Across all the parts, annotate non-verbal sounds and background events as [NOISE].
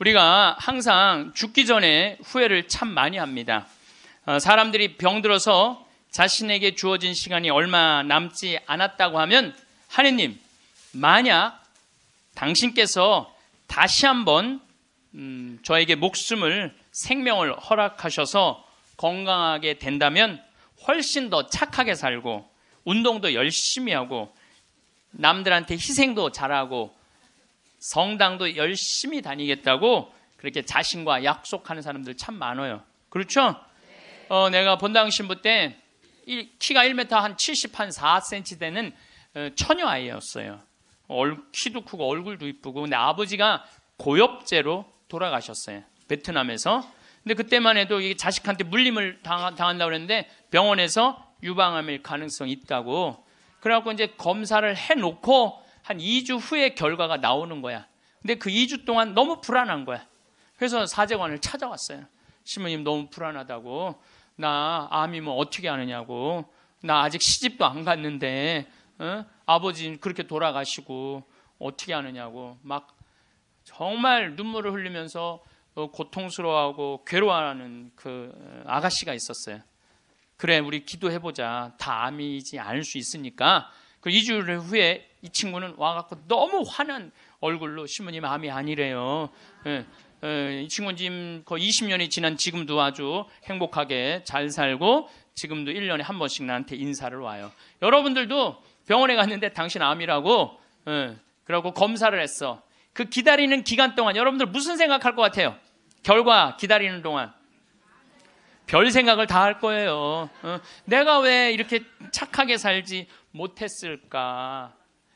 우리가 항상 죽기 전에 후회를 참 많이 합니다. 어, 사람들이 병들어서 자신에게 주어진 시간이 얼마 남지 않았다고 하면 하느님, 만약 당신께서 다시 한번 음, 저에게 목숨을 생명을 허락하셔서 건강하게 된다면 훨씬 더 착하게 살고 운동도 열심히 하고 남들한테 희생도 잘하고 성당도 열심히 다니겠다고 그렇게 자신과 약속하는 사람들 참 많아요. 그렇죠? 어, 내가 본당 신부 때 키가 1m 한 70, 한 4cm 되는 어, 처녀 아이였어요. 키도 크고 얼굴도 이쁘고 근데 아버지가 고엽제로 돌아가셨어요. 베트남에서. 근데 그때만 해도 이게 자식한테 물림을 당한, 다고 그랬는데 병원에서 유방암일 가능성이 있다고. 그래갖고 이제 검사를 해놓고 한 2주 후에 결과가 나오는 거야. 근데 그 2주 동안 너무 불안한 거야. 그래서 사제관을 찾아왔어요. 신부님 너무 불안하다고. 나 암이면 어떻게 하느냐고. 나 아직 시집도 안 갔는데 어? 아버지 그렇게 돌아가시고 어떻게 하느냐고 막 정말 눈물을 흘리면서 어, 고통스러워하고 괴로워하는 그 어, 아가씨가 있었어요. 그래 우리 기도해보자. 다 암이지 않을 수 있으니까. 그 2주일 후에 이 친구는 와갖고 너무 화난 얼굴로 신부님 암이 아니래요. 예, 예, 이 친구는 지금 거의 20년이 지난 지금도 아주 행복하게 잘 살고 지금도 1년에 한 번씩 나한테 인사를 와요. 여러분들도 병원에 갔는데 당신 암이라고 예, 그러고 검사를 했어. 그 기다리는 기간 동안 여러분들 무슨 생각할 것 같아요? 결과 기다리는 동안 별 생각을 다 할 거예요. 어, 내가 왜 이렇게 착하게 살지 못했을까?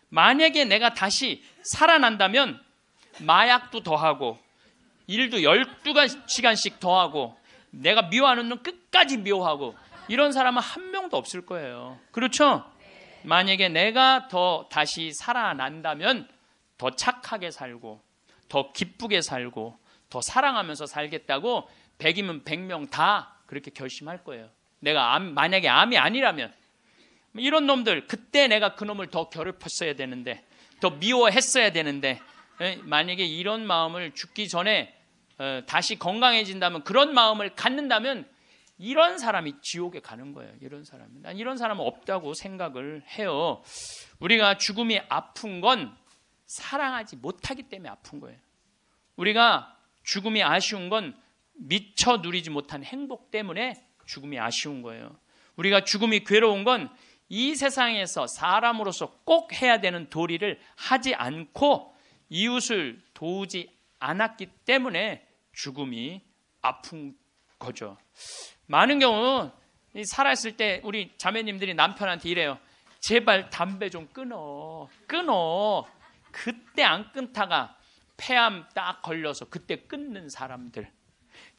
만약에 내가 다시 살아난다면 마약도 더하고 일도 12시간씩 더하고 내가 미워하는 놈 끝까지 미워하고 이런 사람은 한 명도 없을 거예요. 그렇죠? 만약에 내가 더 다시 살아난다면 더 착하게 살고 더 기쁘게 살고 더 사랑하면서 살겠다고 백이면 백 명 다 그렇게 결심할 거예요. 내가 암, 만약에 암이 아니라면 이런 놈들 그때 내가 그 놈을 더 괴롭혔어야 되는데 더 미워했어야 되는데 만약에 이런 마음을 죽기 전에 어, 다시 건강해진다면 그런 마음을 갖는다면 이런 사람이 지옥에 가는 거예요. 이런 사람은 난 이런 사람은 없다고 생각을 해요. 우리가 죽음이 아픈 건 사랑하지 못하기 때문에 아픈 거예요. 우리가 죽음이 아쉬운 건 미처 누리지 못한 행복 때문에 죽음이 아쉬운 거예요. 우리가 죽음이 괴로운 건 이 세상에서 사람으로서 꼭 해야 되는 도리를 하지 않고 이웃을 도우지 않았기 때문에 죽음이 아픈 거죠. 많은 경우 살아있을 때 우리 자매님들이 남편한테 이래요. 제발 담배 좀 끊어. 끊어. 그때 안 끊다가 폐암 딱 걸려서 그때 끊는 사람들.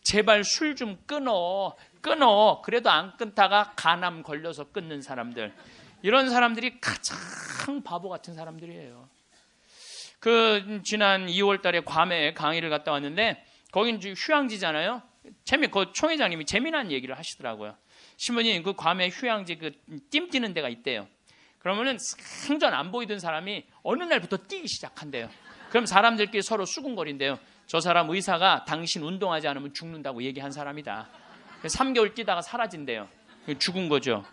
제발 술 좀 끊어. 끊어. 그래도 안 끊다가 간암 걸려서 끊는 사람들. 이런 사람들이 가장 바보 같은 사람들이에요. 그 지난 2월 달에 괌에 강의를 갔다 왔는데 거긴 휴양지잖아요. 재미 그 총회장님이 재미난 얘기를 하시더라고요. 신부님 그 괌에 휴양지 그띵 뛰는 데가 있대요. 그러면은 생전 안 보이던 사람이 어느 날부터 뛰기 시작한대요. 그럼 사람들끼리 서로 수군거린대요. 저 사람 의사가 당신 운동하지 않으면 죽는다고 얘기한 사람이다. 3개월 뛰다가 사라진대요. 죽은 거죠.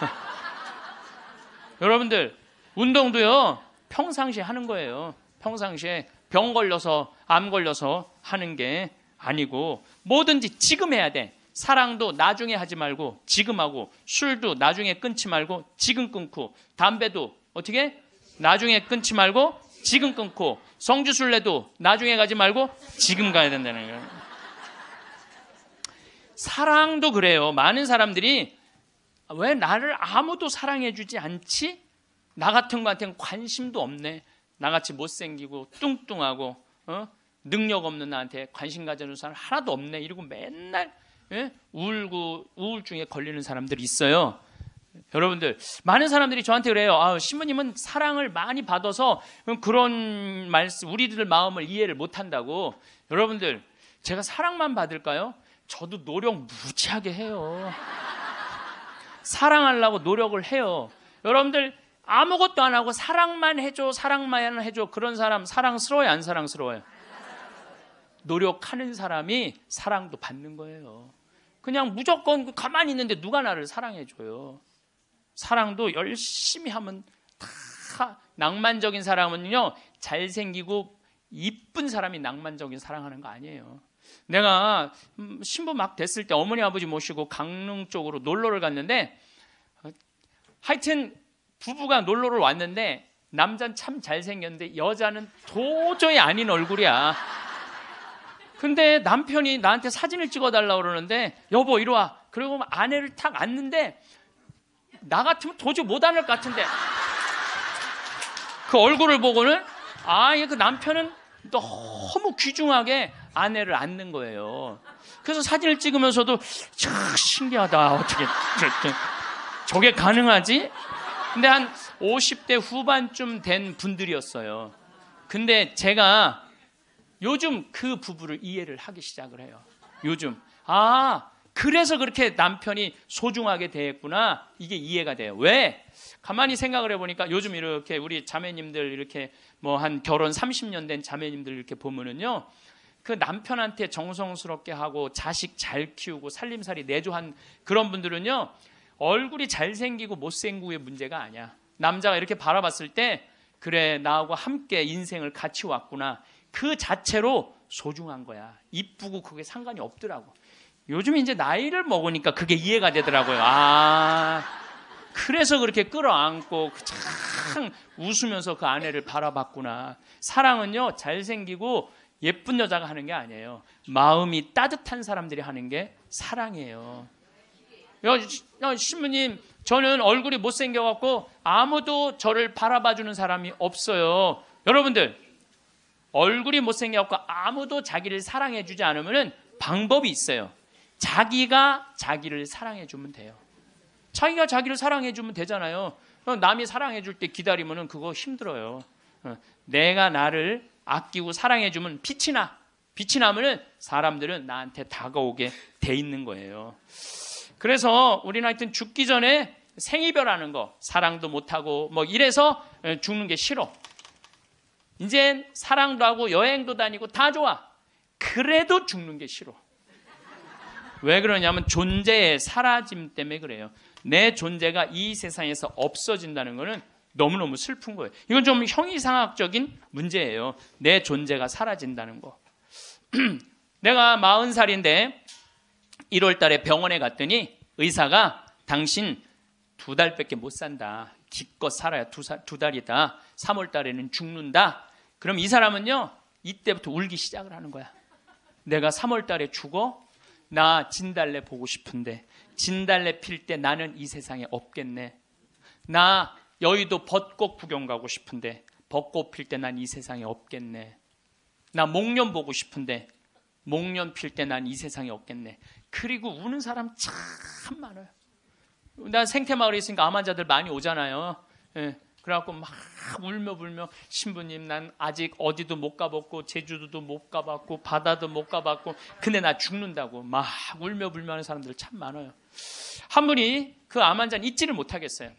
[LAUGHS] 여러분들 운동도요 평상시에 하는 거예요. 평상시에 병 걸려서 암 걸려서 하는 게 아니고 뭐든지 지금 해야 돼. 사랑도 나중에 하지 말고 지금 하고 술도 나중에 끊지 말고 지금 끊고 담배도 어떻게 나중에 끊지 말고 지금 끊고 성주순례도 나중에 가지 말고 지금 가야 된다는 거예요. 사랑도 그래요. 많은 사람들이 왜 나를 아무도 사랑해주지 않지? 나 같은 거한테는 관심도 없네. 나같이 못생기고 뚱뚱하고 어? 능력 없는 나한테 관심 가져주는 사람 하나도 없네. 이러고 맨날 예? 울고 우울증에 걸리는 사람들이 있어요. 여러분들 많은 사람들이 저한테 그래요. 아, 신부님은 사랑을 많이 받아서 그런 말씀 우리들 마음을 이해를 못 한다고. 여러분들 제가 사랑만 받을까요? 저도 노력 무지하게 해요. 사랑하려고 노력을 해요. 여러분들 아무것도 안 하고 사랑만 해줘, 사랑만 해줘 그런 사람 사랑스러워요, 안 사랑스러워요? 노력하는 사람이 사랑도 받는 거예요. 그냥 무조건 가만히 있는데 누가 나를 사랑해줘요. 사랑도 열심히 하면 다 낭만적인 사람은요, 잘생기고 이쁜 사람이 낭만적인 사랑하는 거 아니에요. 내가 음, 신부 막 됐을 때 어머니 아버지 모시고 강릉 쪽으로 놀러를 갔는데 어, 하여튼 부부가 놀러를 왔는데 남자는 참 잘생겼는데 여자는 도저히 아닌 얼굴이야. 근데 남편이 나한테 사진을 찍어달라고 그러는데 여보 이리 와. 그리고 아내를 탁 앉는데 나 같으면 도저히 못 안을 것 같은데 그 얼굴을 보고는 아그 남편은 너무 귀중하게 아내를 안는 거예요. 그래서 사진을 찍으면서도 참 신기하다. 어떻게 저게 가능하지? 근데 한 50대 후반쯤 된 분들이었어요. 근데 제가 요즘 그 부부를 이해를 하기 시작을 해요. 요즘. 아, 그래서 그렇게 남편이 소중하게 대했구나. 이게 이해가 돼요. 왜? 가만히 생각을 해보니까 요즘 이렇게 우리 자매님들 이렇게 뭐 한 결혼 30년 된 자매님들 이렇게 보면은요. 그 남편한테 정성스럽게 하고 자식 잘 키우고 살림살이 내조한 그런 분들은요. 얼굴이 잘생기고 못생기고의 문제가 아니야. 남자가 이렇게 바라봤을 때 그래 나하고 함께 인생을 같이 왔구나. 그 자체로 소중한 거야. 이쁘고 그게 상관이 없더라고. 요즘 이제 나이를 먹으니까 그게 이해가 되더라고요. 아, 그래서 그렇게 끌어안고 그참 웃으면서 그 아내를 바라봤구나. 사랑은요, 잘생기고 예쁜 여자가 하는 게 아니에요. 마음이 따뜻한 사람들이 하는 게 사랑이에요. 야, 신부님, 저는 얼굴이 못생겨갖고 아무도 저를 바라봐주는 사람이 없어요. 여러분들, 얼굴이 못생겨갖고 아무도 자기를 사랑해주지 않으면 방법이 있어요. 자기가 자기를 사랑해주면 돼요. 자기가 자기를 사랑해주면 되잖아요. 남이 사랑해줄 때 기다리면 그거 힘들어요. 어, 내가 나를 아끼고 사랑해주면 빛이 나. 빛이 나면은 사람들은 나한테 다가오게 돼 있는 거예요. 그래서 우리는 하여튼 죽기 전에 생이별하는 거, 사랑도 못하고 뭐 이래서 죽는 게 싫어. 이젠 사랑도 하고 여행도 다니고 다 좋아. 그래도 죽는 게 싫어. 왜 그러냐면 존재의 사라짐 때문에 그래요. 내 존재가 이 세상에서 없어진다는 것은 너무너무 슬픈 거예요. 이건 좀 형이상학적인 문제예요. 내 존재가 사라진다는 거. [CLEARS THROAT] 내가 40살인데 1월 달에 병원에 갔더니 의사가 당신 두 달밖에 못 산다. 기껏 살아야 두, 살, 두 달이다. 3월 달에는 죽는다. 그럼 이 사람은요, 이때부터 울기 시작을 하는 거야. 내가 3월 달에 죽어? 나 진달래 보고 싶은데 진달래 필 때 나는 이 세상에 없겠네. 나 여의도 벚꽃 구경 가고 싶은데 벚꽃 필 때 난 이 세상에 없겠네. 나 목련 보고 싶은데 목련 필 때 난 이 세상에 없겠네. 그리고 우는 사람 참 많아요. 나 생태마을에 있으니까 암 환자들 많이 오잖아요. 예. 그래갖고 막 울며 불며 신부님 난 아직 어디도 못 가봤고 제주도도 못 가봤고 바다도 못 가봤고 근데 나 죽는다고 막 울며 불며 하는 사람들 참 많아요. 한 분이 그 암 환자는 잊지를 못하겠어요.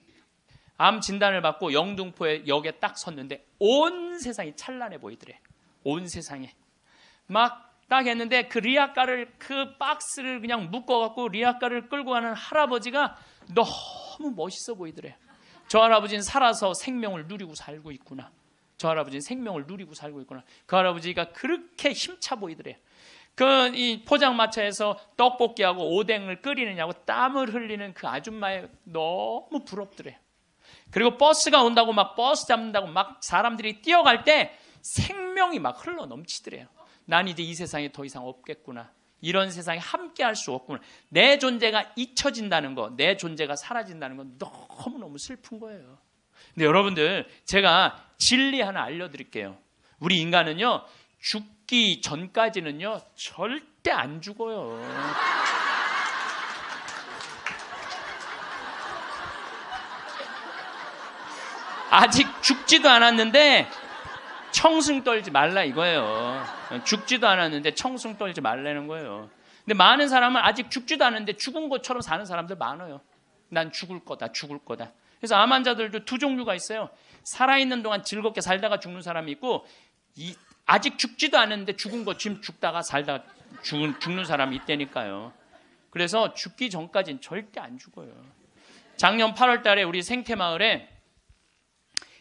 암 진단을 받고 영등포에 역에 딱 섰는데 온 세상이 찬란해 보이더래. 온 세상에 막 딱 했는데 그 리아카를 그 박스를 그냥 묶어 갖고 리아카를 끌고 가는 할아버지가 너무 멋있어 보이더래. 저 할아버지는 살아서 생명을 누리고 살고 있구나. 저 할아버지는 생명을 누리고 살고 있구나. 그 할아버지가 그렇게 힘차 보이더래요. 그이 포장마차에서 떡볶이하고 오뎅을 끓이느냐고 땀을 흘리는 그 아줌마에 너무 부럽더래요. 그리고 버스가 온다고 막 버스 잡는다고 막 사람들이 뛰어갈 때 생명이 막 흘러 넘치더래요. 난 이제 이 세상에 더 이상 없겠구나. 이런 세상에 함께 할 수 없구나. 내 존재가 잊혀진다는 거, 내 존재가 사라진다는 건 너무너무 슬픈 거예요. 근데 여러분들, 제가 진리 하나 알려드릴게요. 우리 인간은요, 죽기 전까지는요, 절대 안 죽어요. 아직 죽지도 않았는데, 청승 떨지 말라 이거예요. 죽지도 않았는데 청승 떨지 말라는 거예요. 근데 많은 사람은 아직 죽지도 않았는데 죽은 것처럼 사는 사람들 많아요. 난 죽을 거다, 죽을 거다. 그래서 암 환자들도 두 종류가 있어요. 살아있는 동안 즐겁게 살다가 죽는 사람이 있고, 이 아직 죽지도 않았는데 죽은 거 지금 죽다가 살다 죽은, 죽는 사람이 있다니까요. 그래서 죽기 전까지는 절대 안 죽어요. 작년 8월 달에 우리 생태 마을에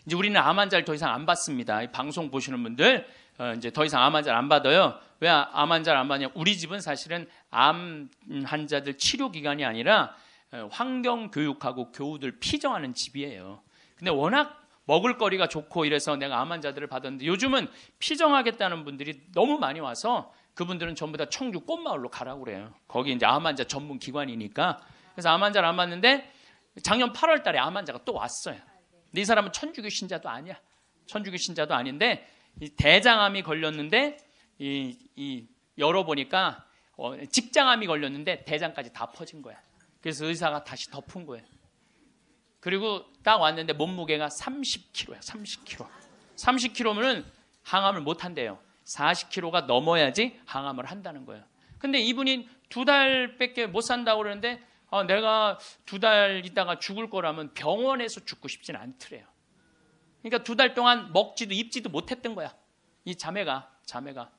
이제 우리는 암 환자를 더 이상 안 받습니다. 이 방송 보시는 분들 어, 이제 더 이상 암 환자를 안 받아요. 왜 암 환자를 안 받냐? 우리 집은 사실은 암 환자들 치료 기관이 아니라 어, 환경 교육하고 교우들 피정하는 집이에요. 근데 워낙 먹을 거리가 좋고 이래서 내가 암 환자들을 받았는데 요즘은 피정하겠다는 분들이 너무 많이 와서 그분들은 전부 다 청주 꽃마을로 가라고 그래요. 거기 이제 암 환자 전문 기관이니까. 그래서 암 환자를 안 받는데 작년 8월 달에 암 환자가 또 왔어요. 근데 이 사람은 천주교 신자도 아니야. 천주교 신자도 아닌데 이 대장암이 걸렸는데 이, 이 열어보니까 어, 직장암이 걸렸는데 대장까지 다 퍼진 거야. 그래서 의사가 다시 덮은 거예요. 그리고 딱 왔는데 몸무게가 30kg야. 30kg. 30kg면은 항암을 못 한대요. 40kg가 넘어야지 항암을 한다는 거예요. 근데 이분이 두 달밖에 못 산다고 그러는데 아, 내가 두 달 있다가 죽을 거라면 병원에서 죽고 싶진 않더래요. 그러니까 두 달 동안 먹지도 입지도 못했던 거야. 이 자매가 자매가.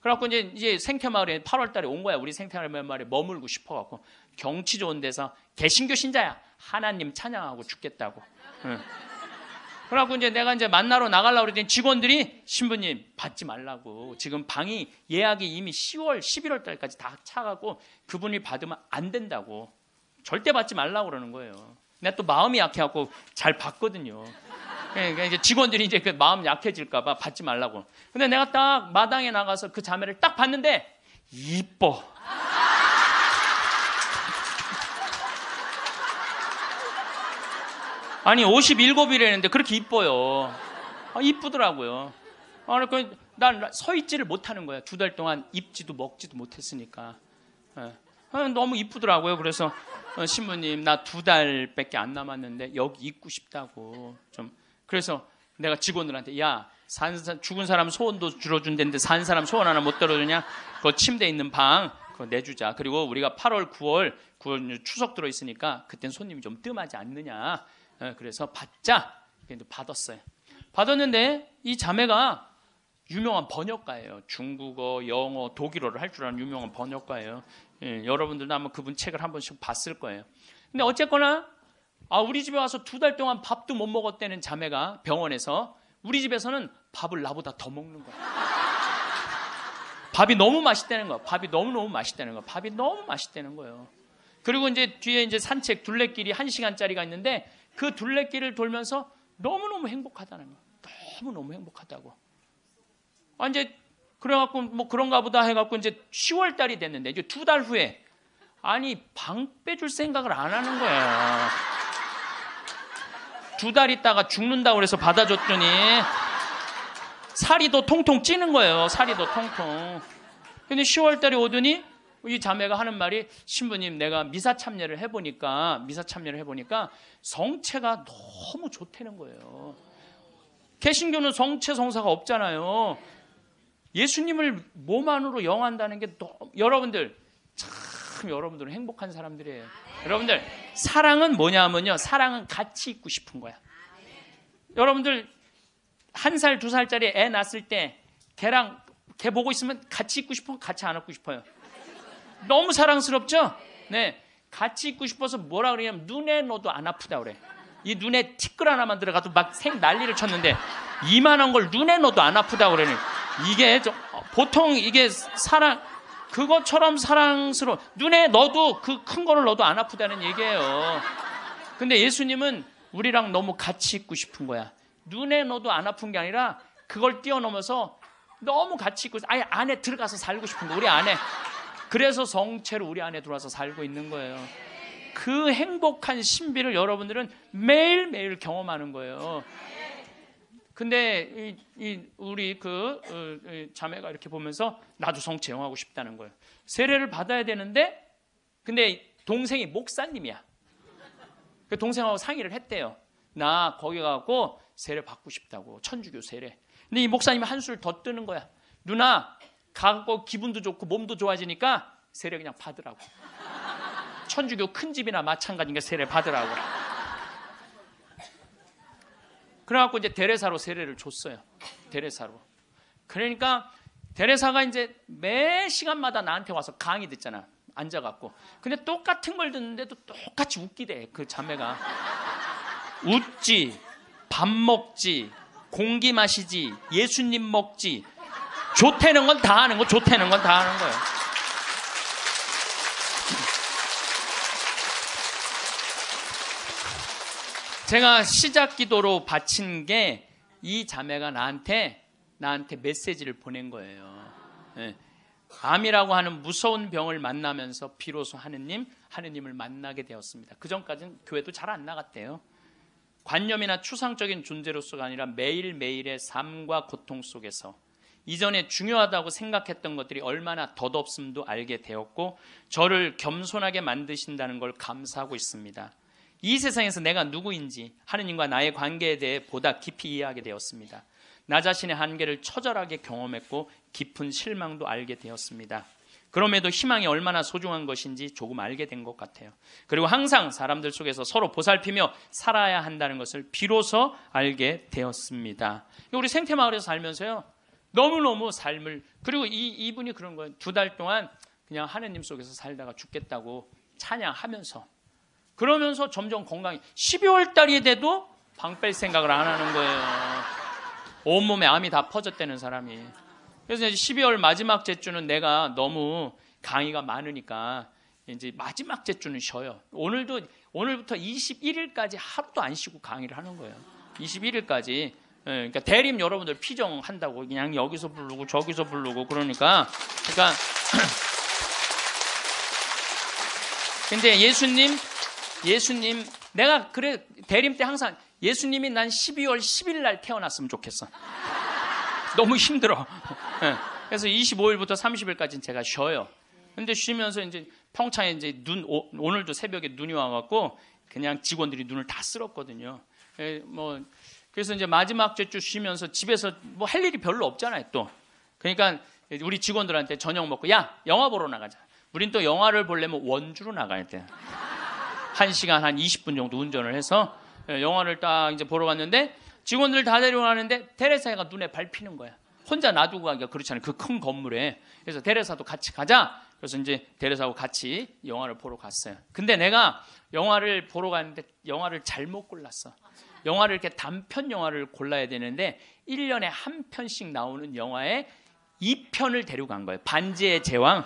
그래갖고 이제 이제 생태마을에 8월달에 온 거야. 우리 생태마을에 머물고 싶어갖고 경치 좋은 데서 개신교 신자야. 하나님 찬양하고 죽겠다고. 응. 그래갖고 이제 내가 이제 만나러 나가려고 그랬더니 직원들이 신부님 받지 말라고 지금 방이 예약이 이미 10월 11월 달까지 다 차가고 그분이 받으면 안 된다고 절대 받지 말라고 그러는 거예요. 내가 또 마음이 약해갖고 잘 받거든요. 그러니까 이제 직원들이 이제 그 마음 약해질까봐 받지 말라고. 근데 내가 딱 마당에 나가서 그 자매를 딱 봤는데 이뻐. 아니 57이라는데 그렇게 이뻐요. 아, 이쁘더라고요. 아, 그러니까 난서 있지를 못하는 거야. 두 달 동안 입지도 먹지도 못했으니까. 예. 아, 너무 이쁘더라고요. 그래서 어, 신부님 나 두 달밖에 안 남았는데 여기 있고 싶다고 좀 그래서 내가 직원들한테 야 산, 죽은 사람 소원도 들어준다는데 산 사람 소원 하나 못 들어주냐? 그 침대 있는 방 그거 내주자. 그리고 우리가 8월, 9월, 9월 추석 들어 있으니까 그땐 손님이 좀 뜸하지 않느냐? 예, 그래서 받자. 그래도 받았어요. 받았는데 이 자매가 유명한 번역가예요. 중국어, 영어, 독일어를 할 줄 아는 유명한 번역가예요. 예, 여러분들도 아마 그분 책을 한 번씩 봤을 거예요. 근데 어쨌거나 아, 우리 집에 와서 두 달 동안 밥도 못 먹었다는 자매가 병원에서 우리 집에서는 밥을 나보다 더 먹는 거야. 밥이 너무 맛있다는 거야. 밥이 너무너무 맛있다는 거야. 밥이 너무 맛있다는 거예요. 그리고 이제 뒤에 이제 산책 둘레길이 한 시간짜리가 있는데 그 둘레길을 돌면서 너무너무 행복하다는 거야. 너무너무 행복하다고. 아, 이제 그래갖고 뭐 그런가 보다 해갖고 이제 10월 달이 됐는데 이제 두 달 후에 아니 방 빼줄 생각을 안 하는 거야. 두달 있다가 죽는다고 그래서 받아줬더니 살이 더 통통 찌는 거예요. 살이 더 통통. 근데 10월 달에 오더니 이 자매가 하는 말이 신부님 내가 미사 참여를 해보니까 미사 참여를 해보니까 성체가 너무 좋다는 거예요. 개신교는 성체 성사가 없잖아요. 예수님을 몸 안으로 영한다는 게 너무, 여러분들 참 여러분들은 행복한 사람들이에요. 여러분들 사랑은 뭐냐면요. 사랑은 같이 있고 싶은 거야. 여러분들 한 살, 두 살짜리 애 낳았을 때 걔랑 걔 보고 있으면 같이 있고 싶어? 같이 안 안고 싶어요? 너무 사랑스럽죠? 네. 같이 있고 싶어서 뭐라 그러냐면 눈에 넣어도 안 아프다 그래. 이 눈에 티끌 하나만 들어가도 막 생 난리를 쳤는데 이만한 걸 눈에 넣어도 안 아프다 그러니 이게 좀, 보통 이게 사랑 그것처럼 사랑스러워 눈에 넣어도 그 큰 거를 넣어도 안 아프다는 얘기예요. 근데 예수님은 우리랑 너무 같이 있고 싶은 거야. 눈에 넣어도 안 아픈 게 아니라 그걸 뛰어넘어서 너무 같이 있고 아예 안에 들어가서 살고 싶은 거 우리 안에 그래서 성체로 우리 안에 들어와서 살고 있는 거예요. 그 행복한 신비를 여러분들은 매일매일 경험하는 거예요. 근데 이, 이 우리 그 어, 자매가 이렇게 보면서 나도 성체 영하고 싶다는 거예요. 세례를 받아야 되는데 근데 동생이 목사님이야. 그 동생하고 상의를 했대요. 나 거기 가고 세례 받고 싶다고 천주교 세례. 근데 이 목사님이 한술 더 뜨는 거야. 누나 가고 기분도 좋고 몸도 좋아지니까 세례 그냥 받으라고. 천주교 큰 집이나 마찬가지니까 세례 받으라고. 그래갖고 이제 대레사로 세례를 줬어요. 대레사로. 그러니까 데레사가 이제 매 시간마다 나한테 와서 강의 듣잖아. 앉아갖고. 근데 똑같은 걸 듣는데도 똑같이 웃기대. 그 자매가. 웃지, 밥 먹지, 공기 마시지, 예수님 먹지. 좋다는 건 다 하는 거, 좋다는 건 다 하는 거예요. 제가 시작 기도로 바친 게 이 자매가 나한테 나한테 메시지를 보낸 거예요. 네. 암이라고 하는 무서운 병을 만나면서 비로소 하느님, 하느님을 만나게 되었습니다. 그 전까지는 교회도 잘 안 나갔대요. 관념이나 추상적인 존재로서가 아니라 매일매일의 삶과 고통 속에서 이전에 중요하다고 생각했던 것들이 얼마나 덧없음도 알게 되었고 저를 겸손하게 만드신다는 걸 감사하고 있습니다. 이 세상에서 내가 누구인지 하느님과 나의 관계에 대해 보다 깊이 이해하게 되었습니다. 나 자신의 한계를 처절하게 경험했고 깊은 실망도 알게 되었습니다. 그럼에도 희망이 얼마나 소중한 것인지 조금 알게 된 것 같아요. 그리고 항상 사람들 속에서 서로 보살피며 살아야 한다는 것을 비로소 알게 되었습니다. 우리 생태마을에서 살면서요. 너무너무 삶을 그리고 이, 이분이 그런 거예요. 두 달 동안 그냥 하느님 속에서 살다가 죽겠다고 찬양하면서 그러면서 점점 건강이 12월 달이 돼도 방 뺄 생각을 안 하는 거예요. 온몸에 암이 다 퍼졌다는 사람이. 그래서 이제 12월 마지막 제주는 내가 너무 강의가 많으니까 이제 마지막 제주는 쉬어요. 오늘도 오늘부터 21일까지 하루도 안 쉬고 강의를 하는 거예요. 21일까지. 예, 그러니까 대림 여러분들 피정한다고 그냥 여기서 부르고 저기서 부르고 그러니까 그러니까 [CLEARS THROAT] 근데 예수님 예수님 내가 그래 대림 때 항상 예수님이 난 12월 10일 날 태어났으면 좋겠어. 너무 힘들어. 네. 그래서 25일부터 30일까지는 제가 쉬어요. 근데 쉬면서 이제 평창에 이제 눈 오, 늘도 새벽에 눈이 와갖고 그냥 직원들이 눈을 다 쓸었거든요. 네, 뭐 그래서 이제 마지막 주 쉬면서 집에서 뭐 할 일이 별로 없잖아요 또. 그러니까 우리 직원들한테 저녁 먹고 야 영화 보러 나가자. 우린 또 영화를 보려면 원주로 나가야 돼. 1시간 한 20분 정도 운전을 해서 예, 영화를 딱 이제 보러 갔는데 직원들 다 데려가는데 테레사가 눈에 밟히는 거야. 혼자 놔두고 가기가 그렇잖아요. 그 큰 건물에. 그래서 테레사도 같이 가자. 그래서 이제 테레사하고 같이 영화를 보러 갔어요. 근데 내가 영화를 보러 갔는데 영화를 잘못 골랐어. 영화를 이렇게 단편 영화를 골라야 되는데 1년에 한 편씩 나오는 영화에 2편을 데려간 거예요. 반지의 제왕,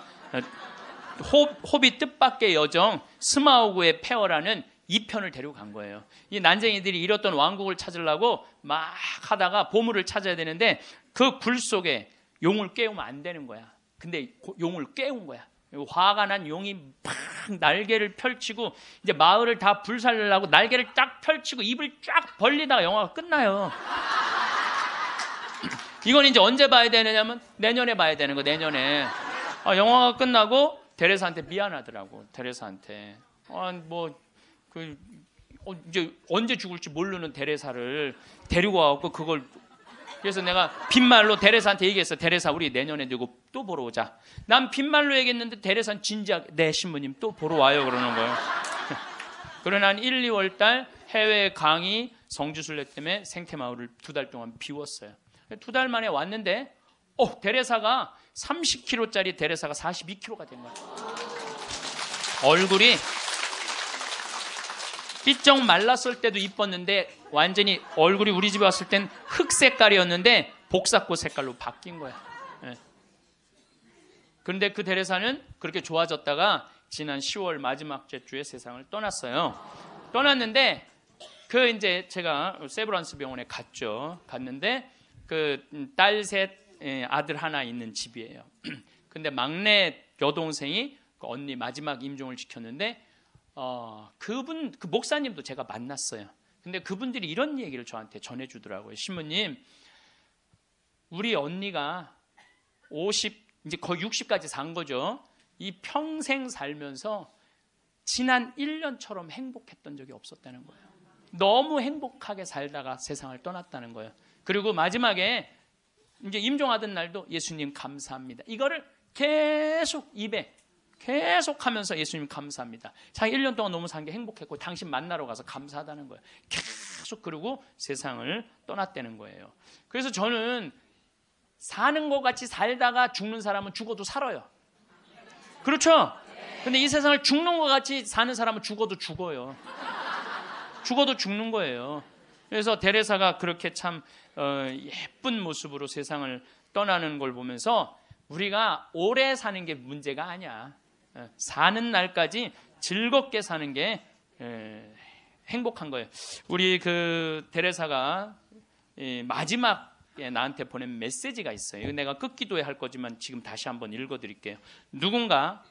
호, 호비 뜻밖의 여정, 스마우그의 페어라는 2편을 데려간 거예요. 이 난쟁이들이 잃었던 왕국을 찾으려고 막 하다가 보물을 찾아야 되는데 그 굴 속에 용을 깨우면 안 되는 거야. 근데 용을 깨운 거야. 화가 난 용이 막 날개를 펼치고 이제 마을을 다 불살려고 날개를 딱 펼치고 입을 쫙 벌리다가 영화가 끝나요. [LAUGHS] 이건 이제 언제 봐야 되느냐면 내년에 봐야 되는 거 내년에. 아, 영화가 끝나고 데레사한테 미안하더라고. 데레사한테. 아, 뭐, 그, 어, 이제 언제 죽을지 모르는 데레사를 데리고 와갖고 그걸 그래서 내가 빈말로 데레사한테 얘기했어. 데레사 우리 내년에 되고 또 보러 오자. 난 빈말로 얘기했는데 데레사는 진지하게 네 신부님 또 보러 와요 그러는 거예요. 그러나 한 1, 2월 달 해외 강의 성주순례 때문에 생태마을을 두 달 동안 비웠어요. 두 달 만에 왔는데 어 데레사가 30kg짜리 데레사가 42kg가 된 거야. 얼굴이 삐쩍 말랐을 때도 이뻤는데 완전히 얼굴이 우리 집에 왔을 땐 흑 색깔이었는데 복사꽃 색깔로 바뀐 거야. 네. 그런데 그 데레사는 그렇게 좋아졌다가 지난 10월 마지막 주에 세상을 떠났어요. 떠났는데 그 이제 제가 세브란스 병원에 갔죠. 갔는데 그 딸셋 예, 아들 하나 있는 집이에요. [CLEARS THROAT] 근데 막내 여동생이 그 언니 마지막 임종을 지켰는데 어, 그분 그 목사님도 제가 만났어요. 근데 그분들이 이런 얘기를 저한테 전해주더라고요. 신부님, 우리 언니가 50 이제 거의 60까지 산 거죠. 이 평생 살면서 지난 1년처럼 행복했던 적이 없었다는 거예요. 너무 행복하게 살다가 세상을 떠났다는 거예요. 그리고 마지막에 이제 임종하던 날도 예수님 감사합니다. 이거를 계속 입에 계속 하면서 예수님 감사합니다. 자기 1년 동안 너무 산 게 행복했고 당신 만나러 가서 감사하다는 거예요. 계속 그러고 세상을 떠났다는 거예요. 그래서 저는 사는 것 같이 살다가 죽는 사람은 죽어도 살아요. 그렇죠? 근데 이 세상을 죽는 것 같이 사는 사람은 죽어도 죽어요. 죽어도 죽는 거예요. 그래서 데레사가 그렇게 참 어, 예쁜 모습으로 세상을 떠나는 걸 보면서 우리가 오래 사는 게 문제가 아니야. 어, 사는 날까지 즐겁게 사는 게 행복한 거예요. 우리 그 데레사가 마지막에 나한테 보낸 메시지가 있어요. 내가 끝기도에 할 거지만 지금 다시 한번 읽어드릴게요. 누군가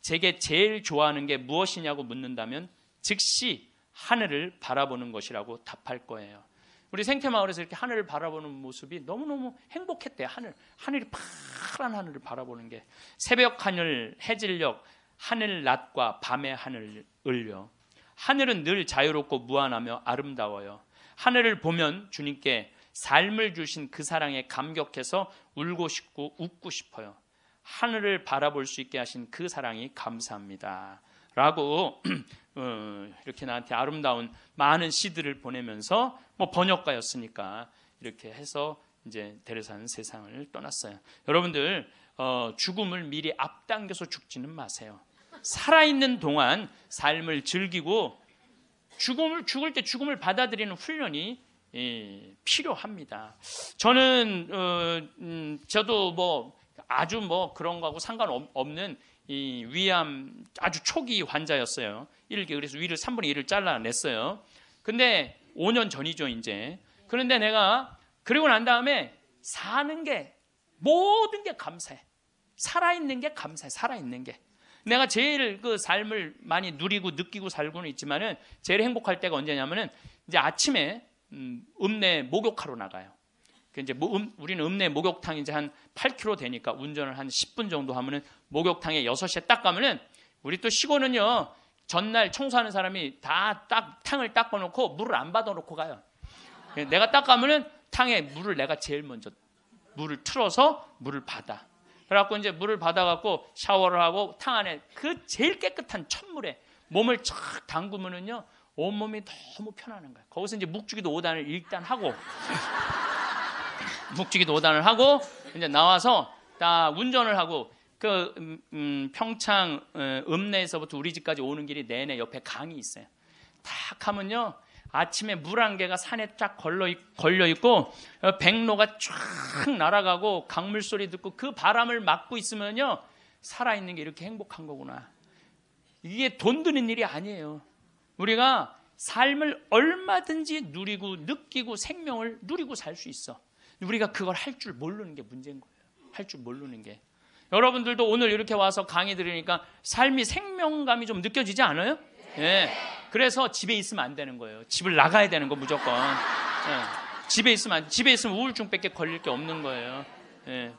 제게 제일 좋아하는 게 무엇이냐고 묻는다면 즉시 하늘을 바라보는 것이라고 답할 거예요. 우리 생태마을에서 이렇게 하늘을 바라보는 모습이 너무너무 행복했대요. 하늘, 하늘이 파란 하늘을 바라보는 게. 새벽 하늘, 해질녘, 하늘 낮과 밤의 하늘을요. 하늘은 늘 자유롭고 무한하며 아름다워요. 하늘을 보면 주님께 삶을 주신 그 사랑에 감격해서 울고 싶고 웃고 싶어요. 하늘을 바라볼 수 있게 하신 그 사랑이 감사합니다. 라고 [CLEARS THROAT] 어, 이렇게 나한테 아름다운 많은 시들을 보내면서 뭐 번역가였으니까 이렇게 해서 이제 데레사는 세상을 떠났어요. 여러분들 어, 죽음을 미리 앞당겨서 죽지는 마세요. 살아있는 동안 삶을 즐기고 죽음을 죽을 때 죽음을 받아들이는 훈련이 예, 필요합니다. 저는 어, 음, 저도 뭐 아주 뭐 그런 거하고 상관없는 이 위암 아주 초기 환자였어요. 1기 그래서 위를 3분의 1을 잘라냈어요. 근데 5년 전이죠, 이제. 그런데 내가 그리고 난 다음에 사는 게 모든 게 감사해. 살아있는 게 감사해. 살아있는 게. 내가 제일 그 삶을 많이 누리고 느끼고 살고는 있지만은 제일 행복할 때가 언제냐면은 이제 아침에 음, 읍내 목욕하러 나가요. 그 이제 뭐 음, 우리는 읍내 목욕탕 이제 한 8km 되니까 운전을 한 10분 정도 하면은 목욕탕에 6시에 딱 가면은 우리 또 시골은요 전날 청소하는 사람이 다 딱 탕을 닦아 놓고 물을 안 받아 놓고 가요. 내가 딱 가면은 탕에 물을 내가 제일 먼저 물을 틀어서 물을 받아. 그래갖고 이제 물을 받아갖고 샤워를 하고 탕 안에 그 제일 깨끗한 천물에 몸을 쫙 담그면은요 온몸이 너무 편안한 거예요. 거기서 이제 묵주기도 5단을 일단 하고 묵주기도 5단을 하고 이제 나와서 다 운전을 하고 그 음, 음, 평창 어, 읍내에서부터 우리 집까지 오는 길이 내내 옆에 강이 있어요. 탁 하면요 아침에 물 한 개가 산에 쫙 걸려, 걸려 있고 어, 백로가 쫙 날아가고 강물 소리 듣고 그 바람을 맞고 있으면요 살아있는 게 이렇게 행복한 거구나. 이게 돈 드는 일이 아니에요. 우리가 삶을 얼마든지 누리고 느끼고 생명을 누리고 살 수 있어. 우리가 그걸 할 줄 모르는 게 문제인 거예요. 할 줄 모르는 게. 여러분들도 오늘 이렇게 와서 강의 들으니까 삶이 생명감이 좀 느껴지지 않아요? 예. 네. 그래서 집에 있으면 안 되는 거예요. 집을 나가야 되는 거 무조건. 예. 집에 있으면 집에 있으면 우울증밖에 걸릴 게 없는 거예요. 예.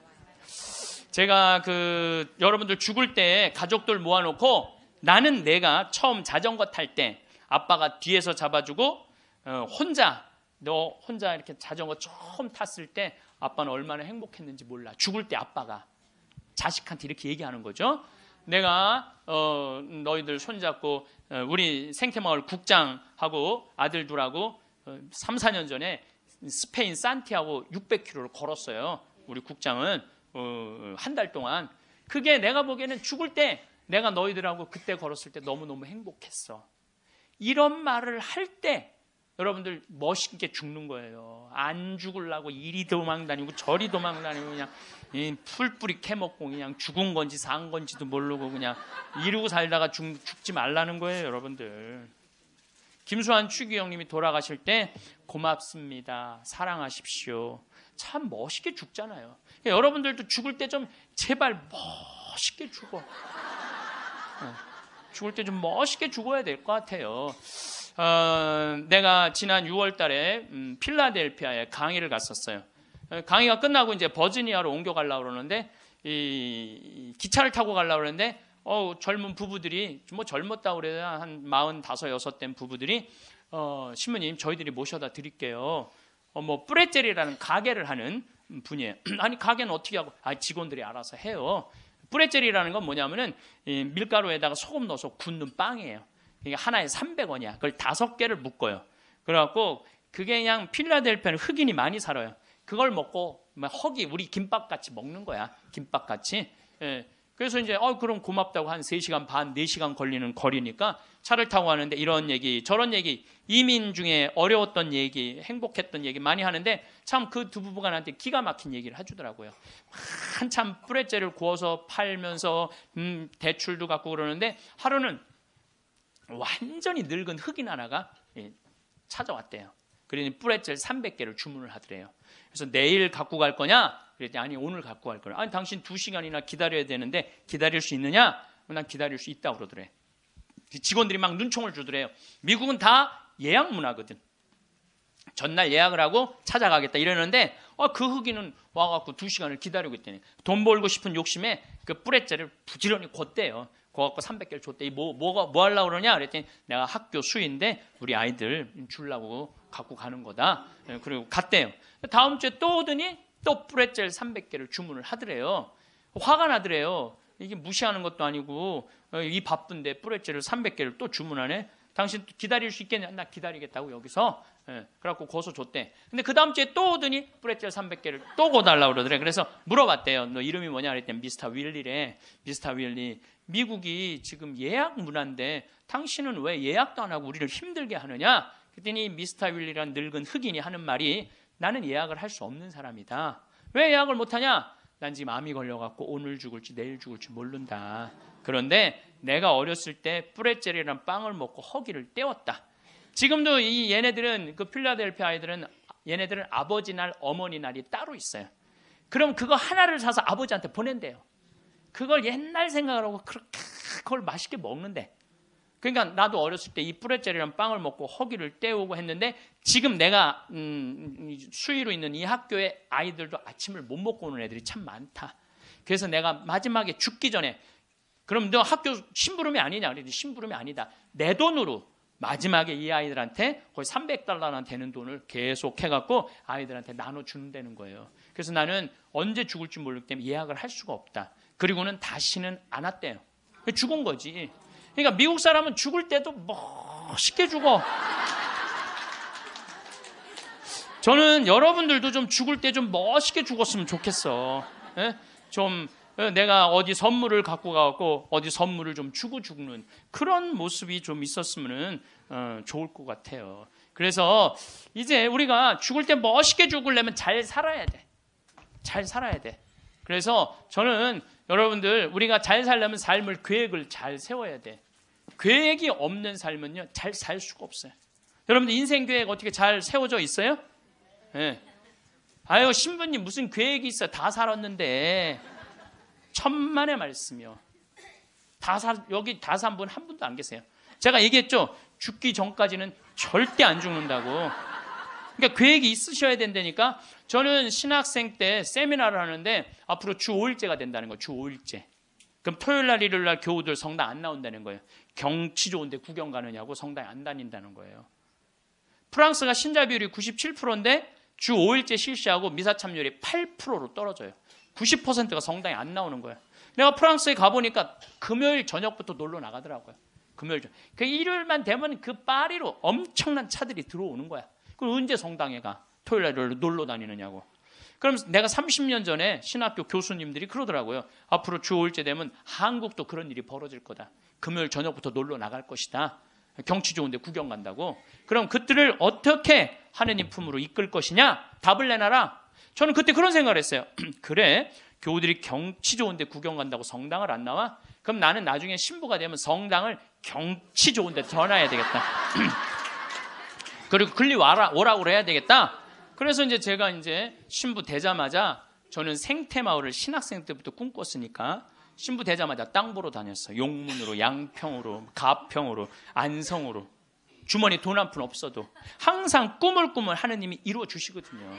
제가 그 여러분들 죽을 때 가족들 모아놓고 나는 내가 처음 자전거 탈 때 아빠가 뒤에서 잡아주고 어, 혼자 너 혼자 이렇게 자전거 처음 탔을 때 아빠는 얼마나 행복했는지 몰라. 죽을 때 아빠가 자식한테 이렇게 얘기하는 거죠. 내가 어, 너희들 손잡고 어, 우리 생태마을 국장하고 아들 둘하고 어, 3, 4년 전에 스페인 산티아고 600km를 걸었어요. 우리 국장은 어, 한 달 동안 그게 내가 보기에는 죽을 때 내가 너희들하고 그때 걸었을 때 너무너무 행복했어. 이런 말을 할 때 여러분들 멋있게 죽는 거예요. 안 죽을라고 이리 도망 다니고 저리 도망 다니고 그냥 풀뿌리 캐먹고 그냥 죽은 건지 산 건지도 모르고 그냥 이러고 살다가 죽, 죽지 말라는 거예요, 여러분들. 김수환 추기영님이 돌아가실 때 고맙습니다. 사랑하십시오. 참 멋있게 죽잖아요. 여러분들도 죽을 때 좀 제발 멋있게 죽어. 어, 죽을 때 좀 멋있게 죽어야 될 것 같아요. 어, 내가 지난 6월 달에 음, 필라델피아에 강의를 갔었어요. 어, 강의가 끝나고 이제 버지니아로 옮겨가려고 그러는데 이, 기차를 타고 가려고 그러는데 어, 젊은 부부들이 뭐 젊었다고 그래야 한 45, 6된 부부들이 어, 신부님 저희들이 모셔다 드릴게요. 어, 뭐 뿌레젤이라는 가게를 하는 분이에요. [CLEARS THROAT] 아니 가게는 어떻게 하고? 아 직원들이 알아서 해요. 뿌레젤이라는 건 뭐냐면은 밀가루에다가 소금 넣어서 굽는 빵이에요. 이게 하나에 300원이야. 그걸 다섯 개를 묶어요. 그래갖고 그게 그냥 필라델피아는 흑인이 많이 살아요. 그걸 먹고 막 허기 우리 김밥 같이 먹는 거야. 김밥 같이. 예. 그래서 이제 어 그럼 고맙다고 한 3시간 반, 4시간 걸리는 거리니까 차를 타고 하는데 이런 얘기, 저런 얘기, 이민 중에 어려웠던 얘기, 행복했던 얘기 많이 하는데 참 그 두 부부가 나한테 기가 막힌 얘기를 해주더라고요. 한참 뿌레째를 구워서 팔면서 음, 대출도 갖고 그러는데 하루는 완전히 늙은 흑인 하나가 예, 찾아왔대요. 그러니 뿌레젤 300개를 주문을 하더래요. 그래서 내일 갖고 갈 거냐? 그랬더니 아니 오늘 갖고 갈 거야. 아니 당신 두 시간이나 기다려야 되는데 기다릴 수 있느냐? 난 기다릴 수 있다 고 그러더래. 직원들이 막 눈총을 주더래요. 미국은 다 예약 문화거든. 전날 예약을 하고 찾아가겠다 이러는데 어, 그 흑인은 와갖고 두 시간을 기다리고 있더니 돈 벌고 싶은 욕심에 그 뿌레째를 부지런히 걷대요. 거 갖고 300개를 줬대. 뭐, 뭐가, 뭐 하려고 그러냐? 그랬더니 내가 학교 수인데 우리 아이들 주려고 갖고 가는 거다. 예, 그리고 갔대요. 다음 주에 또 오더니 또 뿌레젤 300개를 주문을 하더래요. 화가 나더래요. 이게 무시하는 것도 아니고 어, 이 바쁜데 뿌레젤을 300개를 또 주문하네. 당신 기다릴 수 있겠냐? 나 기다리겠다고 여기서. 예, 그래갖고 고소 줬대. 근데 그 다음 주에 또 오더니 뿌레젤 300개를 또 고달라고 그러더래. 그래서 물어봤대요. 너 이름이 뭐냐? 그랬더니 미스터 윌리래. 미스터 윌리. 미국이 지금 예약 문화인데 당신은 왜 예약도 안 하고 우리를 힘들게 하느냐? 그랬더니 미스터 윌리란 늙은 흑인이 하는 말이 나는 예약을 할 수 없는 사람이다. 왜 예약을 못하냐? 난 지금 암이 걸려갖고 오늘 죽을지 내일 죽을지 모른다. 그런데 내가 어렸을 때 뿌레젤이란 빵을 먹고 허기를 때웠다. 지금도 이 얘네들은 그 필라델피아 아이들은 얘네들은 아버지 날, 어머니 날이 따로 있어요. 그럼 그거 하나를 사서 아버지한테 보낸대요. 그걸 옛날 생각을 하고 그렇게 그걸 맛있게 먹는데 그러니까 나도 어렸을 때 이 뿌레젤이랑 빵을 먹고 허기를 때우고 했는데 지금 내가 음, 수위로 있는 이 학교에 아이들도 아침을 못 먹고 오는 애들이 참 많다. 그래서 내가 마지막에 죽기 전에 그럼 너 학교 심부름이 아니냐? 그랬더니 심부름이 아니다. 내 돈으로 마지막에 이 아이들한테 거의 300달러나 되는 돈을 계속 해갖고 아이들한테 나눠주는다는 거예요. 그래서 나는 언제 죽을지 모르기 때문에 예약을 할 수가 없다. 그리고는 다시는 안 왔대요. 죽은 거지. 그러니까 미국 사람은 죽을 때도 멋있게 죽어. 저는 여러분들도 좀 죽을 때 좀 멋있게 죽었으면 좋겠어. 예? 좀 어, 내가 어디 선물을 갖고 가고 어디 선물을 좀 주고 죽는 그런 모습이 좀 있었으면 어, 좋을 것 같아요. 그래서 이제 우리가 죽을 때 멋있게 죽으려면 잘 살아야 돼. 잘 살아야 돼. 그래서 저는 여러분들 우리가 잘 살려면 삶을 계획을 잘 세워야 돼. 계획이 없는 삶은요 잘 살 수가 없어요. 여러분들 인생 계획 어떻게 잘 세워져 있어요? 예. 네. 아유 신부님 무슨 계획이 있어? 다 살았는데 천만의 말씀이요. 다 살, 여기 다산 분 한 분도 안 계세요. 제가 얘기했죠. 죽기 전까지는 절대 안 죽는다고. 그러니까 계획이 있으셔야 된다니까. 저는 신학생 때 세미나를 하는데 앞으로 주 5일째가 된다는 거예요. 주 5일째. 그럼 토요일 날 일요일 날 교우들 성당 안 나온다는 거예요. 경치 좋은데 구경 가느냐고 성당에 안 다닌다는 거예요. 프랑스가 신자 비율이 97%인데 주 5일째 실시하고 미사 참여율이 8%로 떨어져요. 90%가 성당에 안 나오는 거예요. 내가 프랑스에 가보니까 금요일 저녁부터 놀러 나가더라고요. 금요일 저녁. 그 일요일만 되면 그 파리로 엄청난 차들이 들어오는 거야. 그럼 언제 성당에 가? 토요일 날 놀러 다니느냐고. 그럼 내가 30년 전에 신학교 교수님들이 그러더라고요. 앞으로 주 5일째 되면 한국도 그런 일이 벌어질 거다. 금요일 저녁부터 놀러 나갈 것이다. 경치 좋은데 구경 간다고. 그럼 그들을 어떻게 하느님 품으로 이끌 것이냐? 답을 내놔라. 저는 그때 그런 생각을 했어요. [CLEARS THROAT] 그래, 교우들이 경치 좋은데 구경 간다고 성당을 안 나와? 그럼 나는 나중에 신부가 되면 성당을 경치 좋은데 전화해야 되겠다. [CLEARS THROAT] 그리고 글리 와라, 오라고 해야 되겠다. 그래서 이제 제가 이제 신부 되자마자 저는 생태마을을 신학생 때부터 꿈꿨으니까 신부 되자마자 땅 보러 다녔어요. 용문으로, 양평으로, 가평으로, 안성으로. 주머니 돈 한 푼 없어도 항상 꿈을 꾸면 하느님이 이루어 주시거든요.